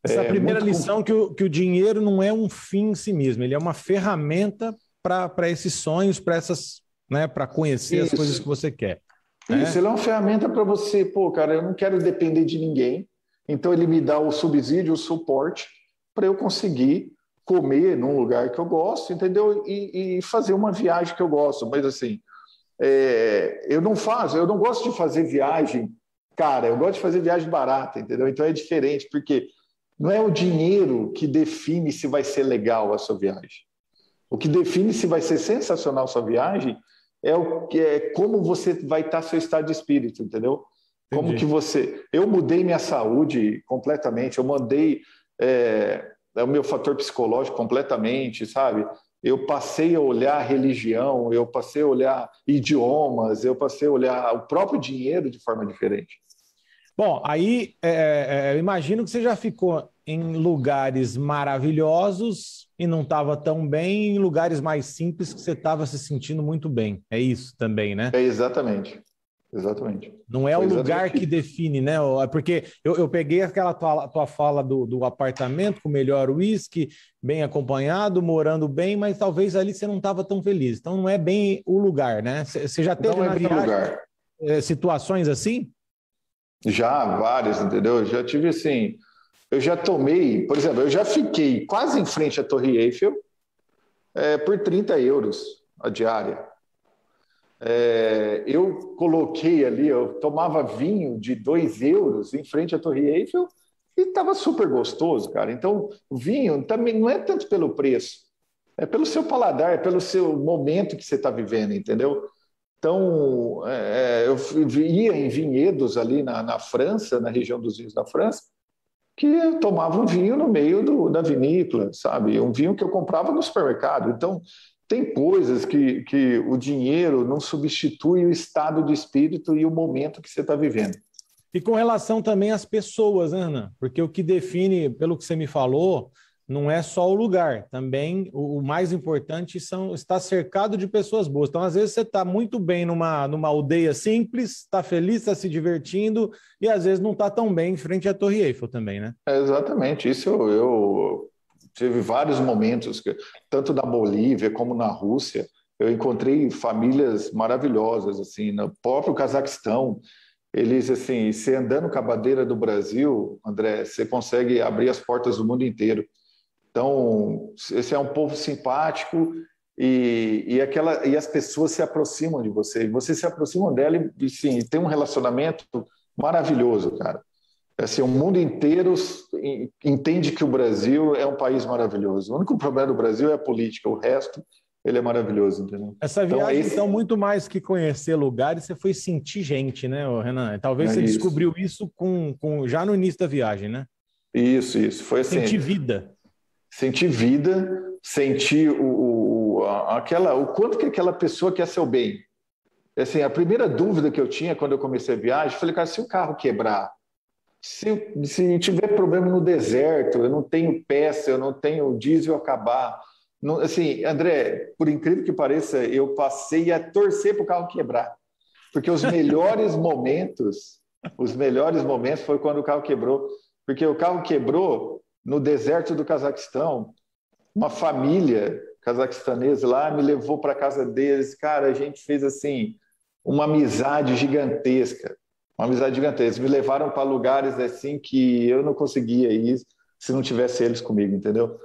Essa é, primeira muito... lição que o, que o dinheiro não é um fim em si mesmo, ele é uma ferramenta para esses sonhos, para essas, né, para conhecer Isso. as coisas que você quer. Né? Isso, ele é uma ferramenta para você, pô, cara, eu não quero depender de ninguém, então ele me dá o subsídio, o suporte para eu conseguir comer num lugar que eu gosto, entendeu? E, e fazer uma viagem que eu gosto. Mas assim, é, eu não faço, eu não gosto de fazer viagem cara, eu gosto de fazer viagem barata, entendeu? Então é diferente, porque não é o dinheiro que define se vai ser legal a sua viagem. O que define se vai ser sensacional a sua viagem é o é como você vai estar seu estado de espírito, entendeu? Como Entendi. que você. Eu mudei minha saúde completamente, eu mandei é, é, o meu fator psicológico completamente, sabe? Eu passei a olhar religião, eu passei a olhar idiomas, eu passei a olhar o próprio dinheiro de forma diferente. Bom, aí é, é, eu imagino que você já ficou em lugares maravilhosos e não estava tão bem, em lugares mais simples que você estava se sentindo muito bem. É isso também, né? É exatamente. Exatamente. Não é Foi o lugar que define, né? É porque eu, eu peguei aquela tua, tua fala do, do apartamento com melhor uísque, bem acompanhado, morando bem, mas talvez ali você não estava tão feliz. Então não é bem o lugar, né? Você já teve não é viagem, lugar. Eh, situações assim? Já, várias, entendeu? Já tive assim. Eu já tomei, por exemplo, eu já fiquei quase em frente à Torre Eiffel é, por 30 euros a diária. É, eu coloquei ali, eu tomava vinho de 2 euros em frente à Torre Eiffel e estava super gostoso, cara. Então, o vinho também não é tanto pelo preço, é pelo seu paladar, é pelo seu momento que você está vivendo, entendeu? Então, é, é eu ia em vinhedos ali na, na, França, na região dos vinhos da França, que eu tomava um vinho no meio do, da vinícola, sabe? Um vinho que eu comprava no supermercado. Então, tem coisas que, que o dinheiro não substitui o estado de espírito e o momento que você está vivendo. E com relação também às pessoas, né, Ana? Porque o que define, pelo que você me falou, não é só o lugar, também o, o mais importante são estar cercado de pessoas boas. Então, às vezes, você está muito bem numa, numa aldeia simples, está feliz, está se divertindo, e às vezes não está tão bem em frente à Torre Eiffel também, né? É exatamente. Isso eu, eu tive vários momentos, tanto na Bolívia como na Rússia. Eu encontrei famílias maravilhosas, assim, no próprio Cazaquistão. Eles, assim, você andando com a bandeira do Brasil, André, você consegue abrir as portas do mundo inteiro. Então, esse é um povo simpático e, e, aquela, e as pessoas se aproximam de você. E você se aproxima dela e, sim, tem um relacionamento maravilhoso, cara. Assim, o mundo inteiro entende que o Brasil é um país maravilhoso. O único problema do Brasil é a política, o resto ele é maravilhoso, entendeu? Essa então, viagem, então, esse... então, muito mais que conhecer lugares, você foi sentir gente, né, Renan? Talvez é você isso. descobriu isso com, com, já no início da viagem, né? Isso, isso. Foi assim. Sentir vida sentir vida, sentir o, o, aquela, o quanto que aquela pessoa quer seu bem. Assim, a primeira dúvida que eu tinha quando eu comecei a viagem, falei, cara, se o carro quebrar, se, se tiver problema no deserto, eu não tenho peça, eu não tenho diesel acabar. Não, assim, André, por incrível que pareça, eu passei a torcer para o carro quebrar. Porque os melhores momentos, os melhores momentos foi quando o carro quebrou. Porque o carro quebrou, no deserto do Cazaquistão. Uma família cazaquistanesa lá me levou para casa deles. Cara, a gente fez assim uma amizade gigantesca. Uma amizade gigantesca. Me levaram para lugares assim que eu não conseguia ir se não tivesse eles comigo, entendeu?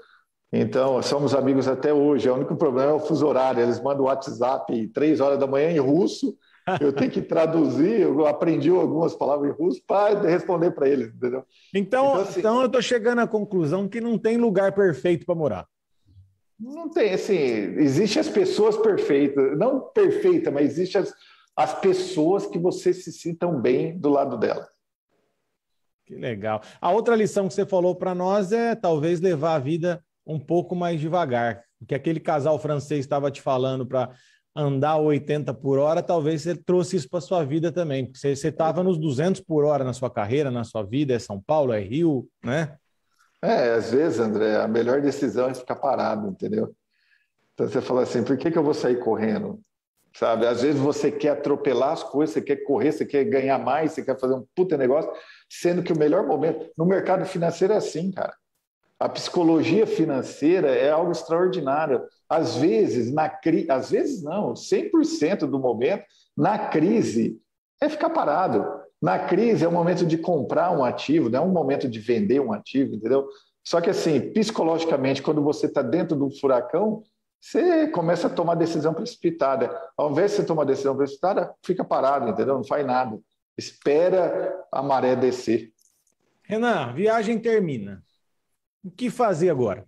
Então, somos amigos até hoje. O único problema é o fuso horário. Eles mandam o WhatsApp três horas da manhã em russo eu tenho que traduzir, eu aprendi algumas palavras em russo para responder para eles, entendeu? Então, então, assim, então eu estou chegando à conclusão que não tem lugar perfeito para morar. Não tem, assim, existem as pessoas perfeitas, não perfeita, mas existem as, as pessoas que você se sintam bem do lado dela. Que legal. A outra lição que você falou para nós é talvez levar a vida um pouco mais devagar, que aquele casal francês estava te falando para andar 80 por hora, talvez você trouxe isso para sua vida também, porque você estava nos 200 por hora na sua carreira, na sua vida, é São Paulo, é Rio, né? É, às vezes, André, a melhor decisão é ficar parado, entendeu? Então você fala assim, por que, que eu vou sair correndo? Sabe? Às vezes você quer atropelar as coisas, você quer correr, você quer ganhar mais, você quer fazer um puta negócio, sendo que o melhor momento no mercado financeiro é assim, cara. A psicologia financeira é algo extraordinário. Às vezes, na crise, às vezes não, 100% do momento, na crise, é ficar parado. Na crise é o momento de comprar um ativo, não é um momento de vender um ativo, entendeu? Só que assim, psicologicamente, quando você está dentro do furacão, você começa a tomar decisão precipitada. Ao invés de você tomar decisão precipitada, fica parado, entendeu? Não faz nada. Espera a maré descer. Renan, viagem termina. O que fazer agora?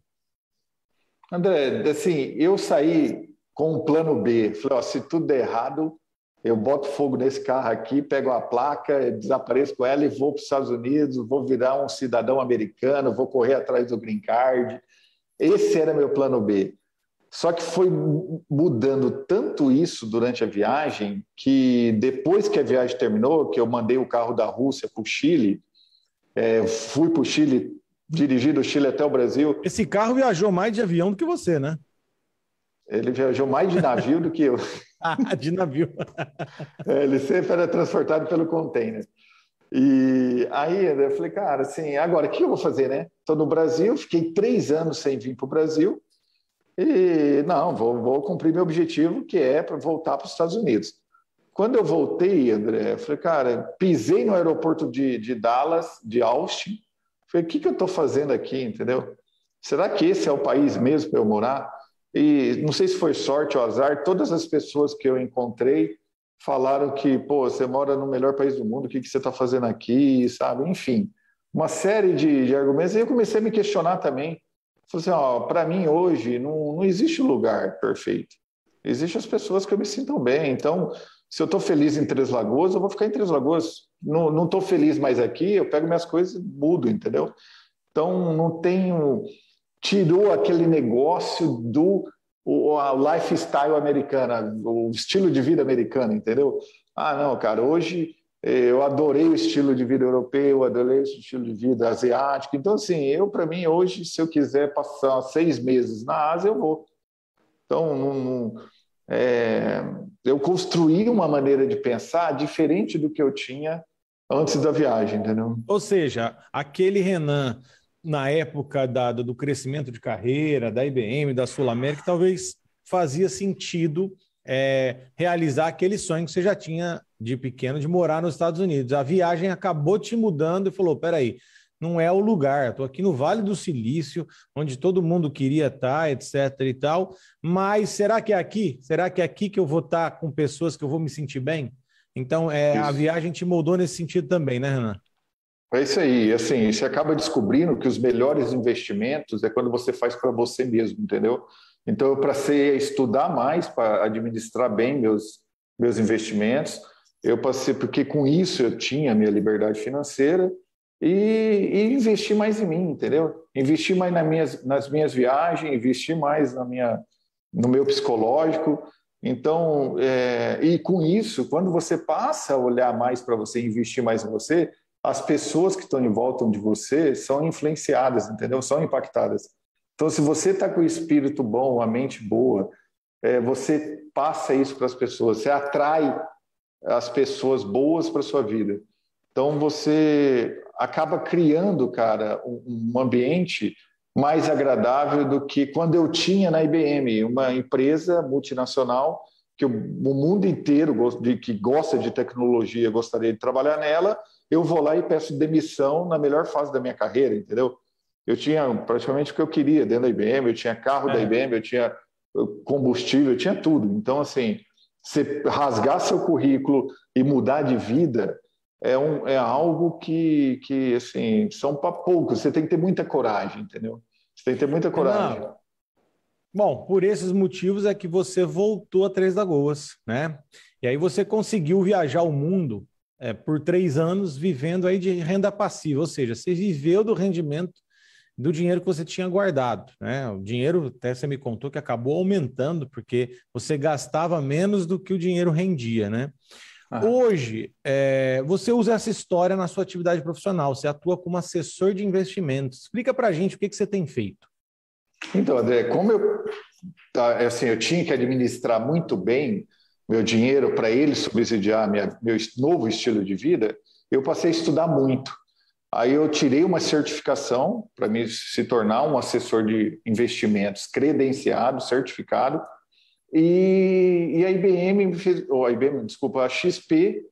André, assim, eu saí com um plano B. Falei, ó, se tudo der errado, eu boto fogo nesse carro aqui, pego a placa, desapareço com ela e vou para os Estados Unidos, vou virar um cidadão americano, vou correr atrás do green card. Esse era meu plano B. Só que foi mudando tanto isso durante a viagem que depois que a viagem terminou, que eu mandei o carro da Rússia para o Chile, é, fui para o Chile, dirigi do Chile até o Brasil. Esse carro viajou mais de avião do que você, né? Ele viajou mais de navio do que eu. ah, de navio. é, ele sempre era transportado pelo container. E aí eu falei, cara, assim, agora o que eu vou fazer, né? Estou no Brasil, fiquei três anos sem vir para o Brasil e não, vou, vou cumprir meu objetivo, que é para voltar para os Estados Unidos. Quando eu voltei, André, eu falei, cara, pisei no aeroporto de, de Dallas, de Austin, falei, o que, que eu estou fazendo aqui, entendeu? Será que esse é o país mesmo para eu morar? E não sei se foi sorte ou azar, todas as pessoas que eu encontrei falaram que, pô, você mora no melhor país do mundo, o que, que você está fazendo aqui, sabe? Enfim, uma série de, de argumentos. E eu comecei a me questionar também. Falei assim, ó, para mim hoje não, não existe lugar perfeito. Existem as pessoas que eu me sintam bem. Então, se eu estou feliz em Três Lagoas, eu vou ficar em Três Lagoas. Não estou feliz mais aqui, eu pego minhas coisas e mudo, entendeu? Então, não tenho... Tirou aquele negócio do o, a lifestyle americana, o estilo de vida americano, entendeu? Ah, não, cara, hoje eu adorei o estilo de vida europeu, adorei o estilo de vida asiático. Então, assim, eu, para mim, hoje, se eu quiser passar seis meses na Ásia, eu vou. Então, não, não, é, eu construí uma maneira de pensar diferente do que eu tinha antes da viagem, entendeu? Ou seja, aquele Renan, na época da, do crescimento de carreira, da IBM, da Sul América, talvez fazia sentido é, realizar aquele sonho que você já tinha de pequeno de morar nos Estados Unidos. A viagem acabou te mudando e falou: peraí, não é o lugar. Estou aqui no Vale do Silício, onde todo mundo queria estar, etc. e tal. Mas será que é aqui? Será que é aqui que eu vou estar com pessoas que eu vou me sentir bem? Então, é, a viagem te moldou nesse sentido também, né, Renan? É isso aí. Assim, você acaba descobrindo que os melhores investimentos é quando você faz para você mesmo, entendeu? Então, eu passei a estudar mais para administrar bem meus, meus investimentos eu passei, porque com isso eu tinha minha liberdade financeira e, e investi mais em mim, entendeu? Investi mais nas minhas, nas minhas viagens, investi mais na minha, no meu psicológico. Então, é, e com isso, quando você passa a olhar mais para você, investir mais em você, as pessoas que estão em volta de você são influenciadas, entendeu? São impactadas. Então, se você está com o espírito bom, a mente boa, é, você passa isso para as pessoas, você atrai as pessoas boas para sua vida. Então você acaba criando, cara, um ambiente mais agradável do que quando eu tinha na IBM, uma empresa multinacional que o mundo inteiro que gosta de tecnologia gostaria de trabalhar nela, eu vou lá e peço demissão na melhor fase da minha carreira, entendeu? Eu tinha praticamente o que eu queria dentro da IBM, eu tinha carro é. da IBM, eu tinha combustível, eu tinha tudo. Então, assim, você rasgar seu currículo e mudar de vida é, um, é algo que, que assim, são para poucos. Você tem que ter muita coragem, entendeu? Você tem que ter muita coragem. Não. Bom, por esses motivos é que você voltou a Três Lagoas, né? E aí você conseguiu viajar o mundo é, por três anos vivendo aí de renda passiva, ou seja, você viveu do rendimento do dinheiro que você tinha guardado. Né? O dinheiro, até você me contou que acabou aumentando, porque você gastava menos do que o dinheiro rendia. Né? Ah. Hoje, é, você usa essa história na sua atividade profissional, você atua como assessor de investimentos. Explica para a gente o que, que você tem feito. Então, André, como eu, tá, assim, eu tinha que administrar muito bem, meu dinheiro para ele subsidiar minha, meu novo estilo de vida, eu passei a estudar muito. Aí eu tirei uma certificação para me se tornar um assessor de investimentos credenciado, certificado, e, e a IBM fez, ou a IBM, desculpa, a XP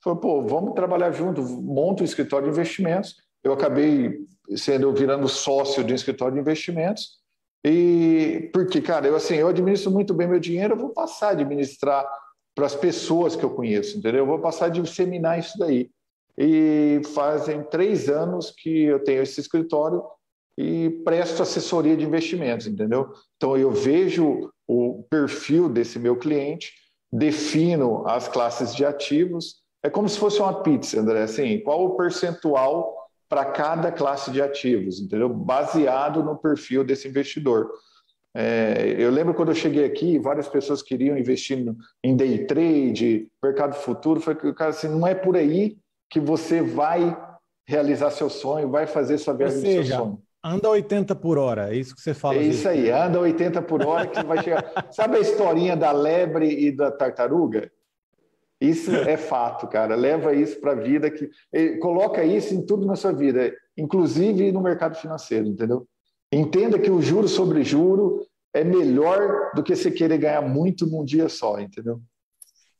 falou, pô, vamos trabalhar junto, monta um escritório de investimentos. Eu acabei sendo virando sócio de um escritório de investimentos. E porque, cara, eu assim, eu administro muito bem meu dinheiro, eu vou passar a administrar para as pessoas que eu conheço, entendeu? Eu vou passar a disseminar isso daí. E fazem três anos que eu tenho esse escritório e presto assessoria de investimentos, entendeu? Então eu vejo o perfil desse meu cliente, defino as classes de ativos. É como se fosse uma pizza, André. Assim, qual o percentual para cada classe de ativos, entendeu? Baseado no perfil desse investidor. É, eu lembro quando eu cheguei aqui, várias pessoas queriam investir em day trade, mercado futuro. Foi que o cara assim, não é por aí que você vai realizar seu sonho, vai fazer sua viagem Ou seja, seu sonho. Anda 80 por hora, é isso que você fala. É isso aí, anda 80 por hora que você vai chegar. Sabe a historinha da lebre e da tartaruga? Isso é fato, cara. Leva isso para a vida, que coloca isso em tudo na sua vida, inclusive no mercado financeiro, entendeu? Entenda que o juro sobre juro é melhor do que você querer ganhar muito num dia só, entendeu?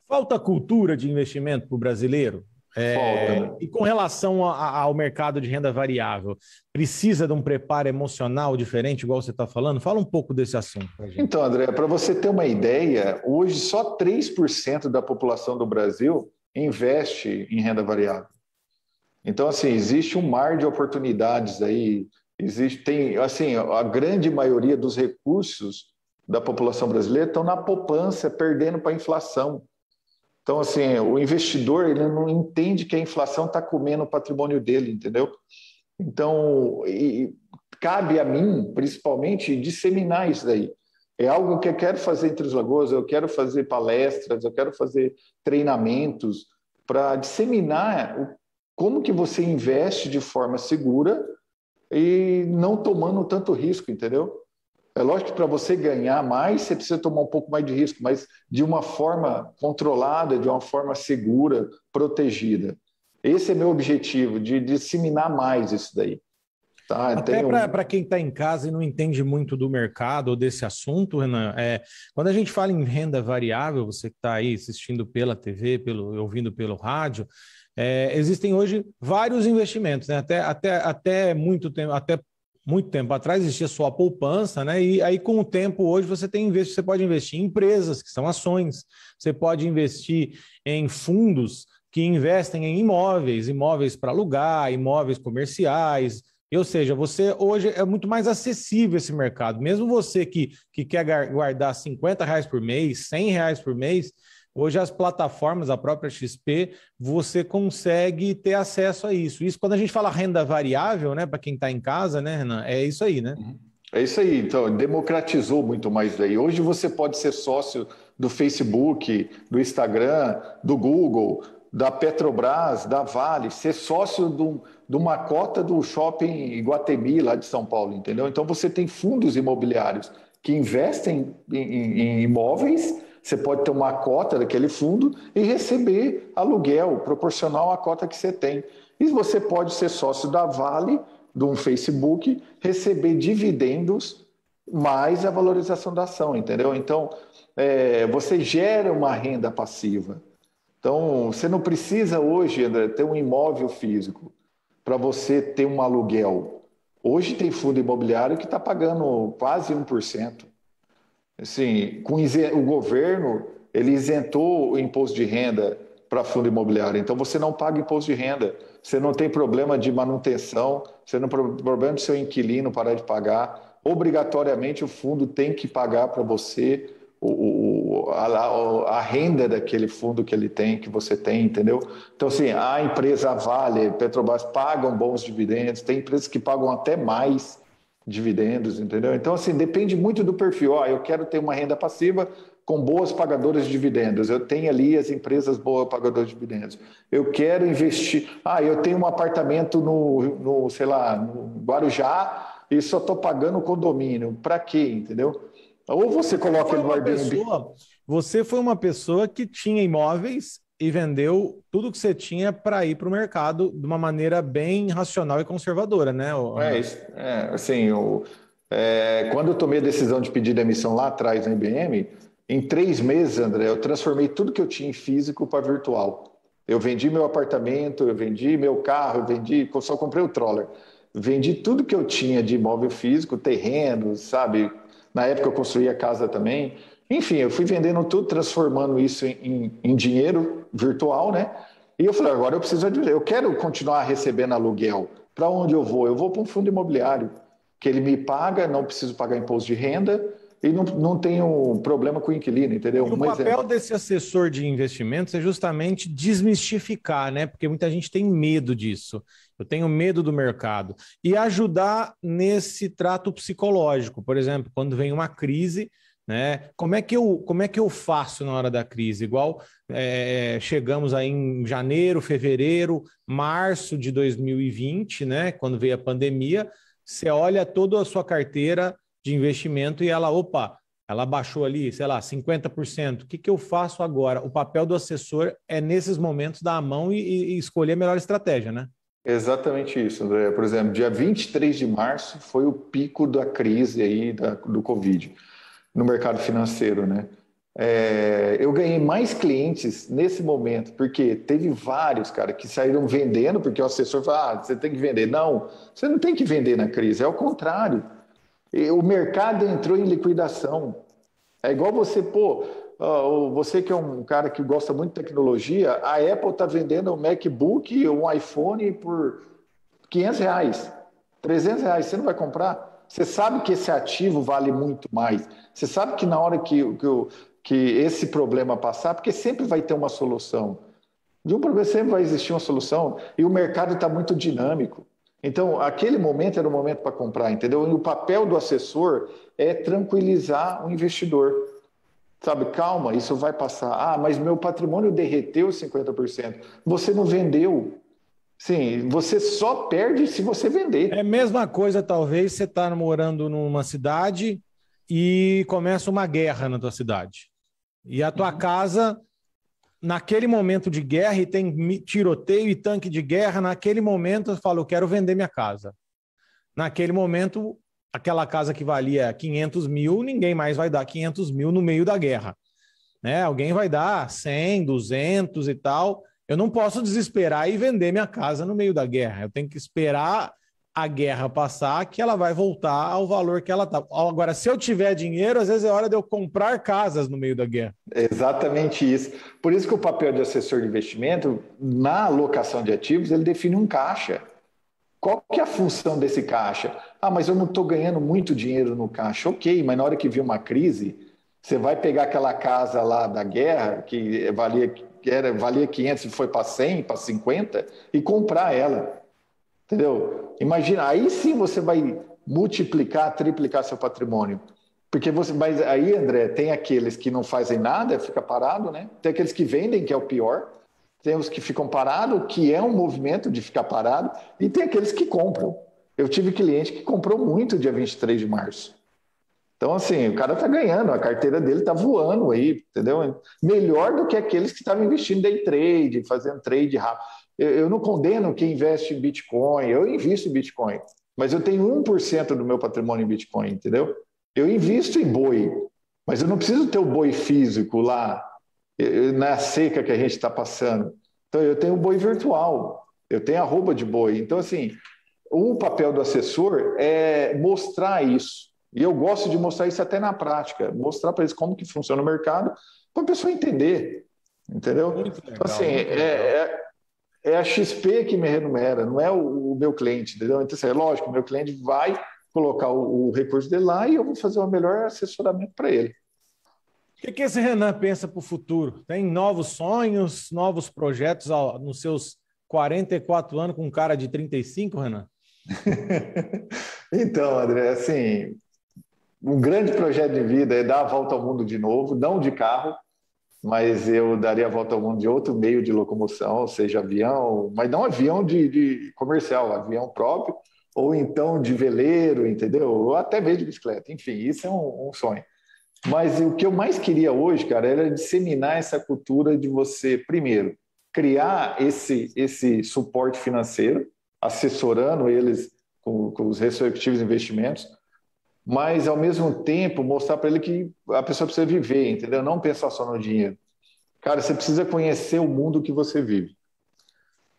Falta cultura de investimento para o brasileiro? É, né? E com relação a, ao mercado de renda variável, precisa de um preparo emocional diferente, igual você está falando? Fala um pouco desse assunto. Então, André, para você ter uma ideia, hoje só 3% da população do Brasil investe em renda variável. Então, assim, existe um mar de oportunidades aí. Existe, tem, assim, a grande maioria dos recursos da população brasileira estão na poupança, perdendo para a inflação. Então, assim, o investidor ele não entende que a inflação está comendo o patrimônio dele, entendeu? Então, cabe a mim, principalmente, disseminar isso daí. É algo que eu quero fazer entre os Lagoas, eu quero fazer palestras, eu quero fazer treinamentos para disseminar como que você investe de forma segura e não tomando tanto risco, entendeu? É lógico que para você ganhar mais, você precisa tomar um pouco mais de risco, mas de uma forma controlada, de uma forma segura, protegida. Esse é meu objetivo, de disseminar mais isso daí. Tá, Até para quem está em casa e não entende muito do mercado ou desse assunto, Renan, é, quando a gente fala em renda variável, você que está aí assistindo pela TV, pelo, ouvindo pelo rádio, é, existem hoje vários investimentos, né? até, até, até muito tempo, até muito tempo atrás existia só a poupança, né? E aí, com o tempo, hoje você tem você pode investir em empresas, que são ações, você pode investir em fundos que investem em imóveis, imóveis para alugar, imóveis comerciais. Ou seja, você hoje é muito mais acessível esse mercado. Mesmo você que, que quer guardar 50 reais por mês, 100 reais por mês, Hoje as plataformas, a própria XP, você consegue ter acesso a isso. Isso quando a gente fala renda variável, né, para quem está em casa, né, Renan, é isso aí, né? Uhum. É isso aí. Então, democratizou muito mais daí. Hoje você pode ser sócio do Facebook, do Instagram, do Google, da Petrobras, da Vale, ser sócio de uma cota do shopping Iguatemi, lá de São Paulo, entendeu? Então você tem fundos imobiliários que investem em, em, em imóveis você pode ter uma cota daquele fundo e receber aluguel proporcional à cota que você tem. E você pode ser sócio da Vale, de um Facebook, receber dividendos mais a valorização da ação, entendeu? Então, é, você gera uma renda passiva. Então, você não precisa hoje, André, ter um imóvel físico para você ter um aluguel. Hoje tem fundo imobiliário que está pagando quase 1%. Assim, com o governo, ele isentou o imposto de renda para fundo imobiliário. Então, você não paga imposto de renda. Você não tem problema de manutenção, você não tem problema de seu inquilino parar de pagar. Obrigatoriamente, o fundo tem que pagar para você o, a, a, renda daquele fundo que ele tem, que você tem, entendeu? Então, assim, a empresa Vale, Petrobras pagam bons dividendos, tem empresas que pagam até mais dividendos, entendeu? Então, assim, depende muito do perfil. Ah, eu quero ter uma renda passiva com boas pagadoras de dividendos. Eu tenho ali as empresas boas pagadoras de dividendos. Eu quero investir. Ah, eu tenho um apartamento no, no sei lá, no Guarujá e só estou pagando o condomínio. Para quê, entendeu? Ou você coloca ele no Airbnb. Pessoa, você foi uma pessoa que tinha imóveis e vendeu tudo que você tinha para ir para o mercado de uma maneira bem racional e conservadora, né? É, isso, é assim, o, é, quando eu tomei a decisão de pedir demissão lá atrás na IBM, em três meses, André, eu transformei tudo que eu tinha em físico para virtual. Eu vendi meu apartamento, eu vendi meu carro, eu vendi, só comprei o troller. Vendi tudo que eu tinha de imóvel físico, terreno, sabe? Na época eu construía casa também. Enfim, eu fui vendendo tudo, transformando isso em, em dinheiro virtual, né? E eu falei, agora eu preciso de eu quero continuar recebendo aluguel. Para onde eu vou? Eu vou para um fundo imobiliário, que ele me paga, não preciso pagar imposto de renda e não, não tenho problema com o inquilino, entendeu? E o papel exemplo. desse assessor de investimentos é justamente desmistificar, né? Porque muita gente tem medo disso. Eu tenho medo do mercado. E ajudar nesse trato psicológico. Por exemplo, quando vem uma crise, né? Como é que eu, como é que eu faço na hora da crise? Igual é, chegamos aí em janeiro, fevereiro, março de 2020, né? Quando veio a pandemia, você olha toda a sua carteira de investimento e ela, opa, ela baixou ali, sei lá, 50%. O que, que eu faço agora? O papel do assessor é, nesses momentos, dar a mão e, e escolher a melhor estratégia, né? Exatamente isso, André. Por exemplo, dia 23 de março foi o pico da crise aí da, do Covid no mercado financeiro, né? É, eu ganhei mais clientes nesse momento, porque teve vários, cara, que saíram vendendo, porque o assessor falou, ah, você tem que vender. Não, você não tem que vender na crise, é o contrário. O mercado entrou em liquidação. É igual você, pô, você que é um cara que gosta muito de tecnologia, a Apple está vendendo um MacBook, um iPhone por 500 reais, 300 reais, você não vai comprar? Você sabe que esse ativo vale muito mais. Você sabe que na hora que, que, que esse problema passar, porque sempre vai ter uma solução. De um problema sempre vai existir uma solução e o mercado está muito dinâmico. Então, aquele momento era o momento para comprar, entendeu? E o papel do assessor é tranquilizar o investidor. Sabe, calma, isso vai passar. Ah, mas meu patrimônio derreteu 50%. Você não vendeu. Sim, você só perde se você vender. É a mesma coisa, talvez, você está morando numa cidade e começa uma guerra na tua cidade. E a tua uhum. casa, naquele momento de guerra, e tem tiroteio e tanque de guerra, naquele momento eu falo, eu quero vender minha casa. Naquele momento, aquela casa que valia 500 mil, ninguém mais vai dar 500 mil no meio da guerra. Né? Alguém vai dar 100, 200 e tal eu não posso desesperar e vender minha casa no meio da guerra. Eu tenho que esperar a guerra passar, que ela vai voltar ao valor que ela está. Agora, se eu tiver dinheiro, às vezes é hora de eu comprar casas no meio da guerra. Exatamente isso. Por isso que o papel de assessor de investimento, na alocação de ativos, ele define um caixa. Qual que é a função desse caixa? Ah, mas eu não estou ganhando muito dinheiro no caixa. Ok, mas na hora que vir uma crise, você vai pegar aquela casa lá da guerra, que valia que era, valia 500 e foi para 100, para 50, e comprar ela. Entendeu? Imagina, aí sim você vai multiplicar, triplicar seu patrimônio. Porque você, mas aí, André, tem aqueles que não fazem nada, fica parado, né? Tem aqueles que vendem, que é o pior. Tem os que ficam parados, que é um movimento de ficar parado, e tem aqueles que compram. Eu tive cliente que comprou muito dia 23 de março. Então, assim, o cara está ganhando, a carteira dele está voando aí, entendeu? Melhor do que aqueles que estavam investindo day trade, fazendo trade rápido. Eu, eu não condeno quem investe em Bitcoin, eu invisto em Bitcoin, mas eu tenho 1% do meu patrimônio em Bitcoin, entendeu? Eu invisto em boi, mas eu não preciso ter o boi físico lá, na seca que a gente está passando. Então, eu tenho o boi virtual, eu tenho a roupa de boi. Então, assim, o papel do assessor é mostrar isso e eu gosto de mostrar isso até na prática, mostrar para eles como que funciona o mercado, para a pessoa entender, entendeu? Muito legal, então, assim, é, é, é, a XP que me renumera, não é o, o meu cliente, entendeu? Então, assim, é lógico, o meu cliente vai colocar o, o, recurso dele lá e eu vou fazer o melhor assessoramento para ele. O que, que esse Renan pensa para o futuro? Tem novos sonhos, novos projetos ó, nos seus 44 anos com um cara de 35, Renan? então, André, assim, um grande projeto de vida é dar a volta ao mundo de novo, não de carro, mas eu daria a volta ao mundo de outro meio de locomoção, seja avião, mas não avião de, de comercial, avião próprio, ou então de veleiro, entendeu? Ou até mesmo de bicicleta. Enfim, isso é um, um sonho. Mas o que eu mais queria hoje, cara, era disseminar essa cultura de você, primeiro, criar esse, esse suporte financeiro, assessorando eles com, com os respectivos investimentos, mas ao mesmo tempo mostrar para ele que a pessoa precisa viver, entendeu? Não pensar só no dinheiro. Cara, você precisa conhecer o mundo que você vive.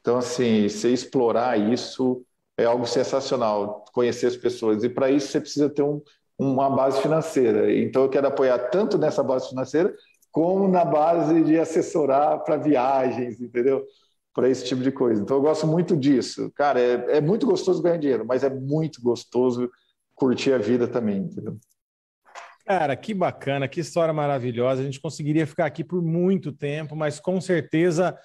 Então, assim, você explorar isso é algo sensacional, conhecer as pessoas. E para isso você precisa ter um, uma base financeira. Então, eu quero apoiar tanto nessa base financeira, como na base de assessorar para viagens, entendeu? Para esse tipo de coisa. Então, eu gosto muito disso. Cara, é, é muito gostoso ganhar dinheiro, mas é muito gostoso curtir a vida também, entendeu? Cara, que bacana, que história maravilhosa. A gente conseguiria ficar aqui por muito tempo, mas com certeza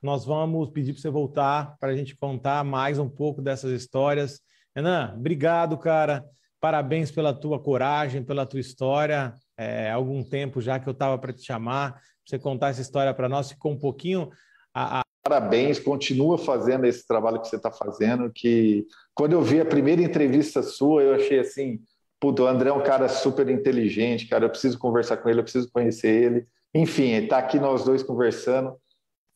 nós vamos pedir para você voltar para a gente contar mais um pouco dessas histórias. Renan, obrigado, cara. Parabéns pela tua coragem, pela tua história. É, algum tempo já que eu estava para te chamar, para você contar essa história para nós. Ficou um pouquinho. A, a... Parabéns, continua fazendo esse trabalho que você está fazendo. Que quando eu vi a primeira entrevista sua, eu achei assim: puto, o André é um cara super inteligente, cara. Eu preciso conversar com ele, eu preciso conhecer ele. Enfim, está aqui nós dois conversando.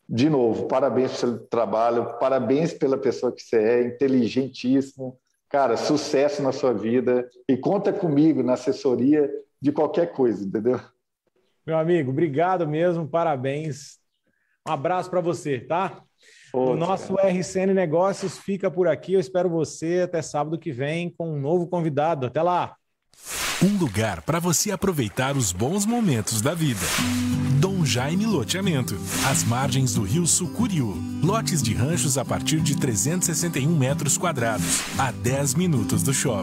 De novo, parabéns pelo trabalho, parabéns pela pessoa que você é, inteligentíssimo. Cara, sucesso na sua vida e conta comigo na assessoria de qualquer coisa, entendeu? Meu amigo, obrigado mesmo, parabéns. Um abraço para você, tá? o nosso. RCN Negócios fica por aqui. Eu espero você até sábado que vem com um novo convidado. Até lá! Um lugar para você aproveitar os bons momentos da vida. Dom Jaime Loteamento. As margens do rio Sucuriú. Lotes de ranchos a partir de 361 metros quadrados. A 10 minutos do shopping.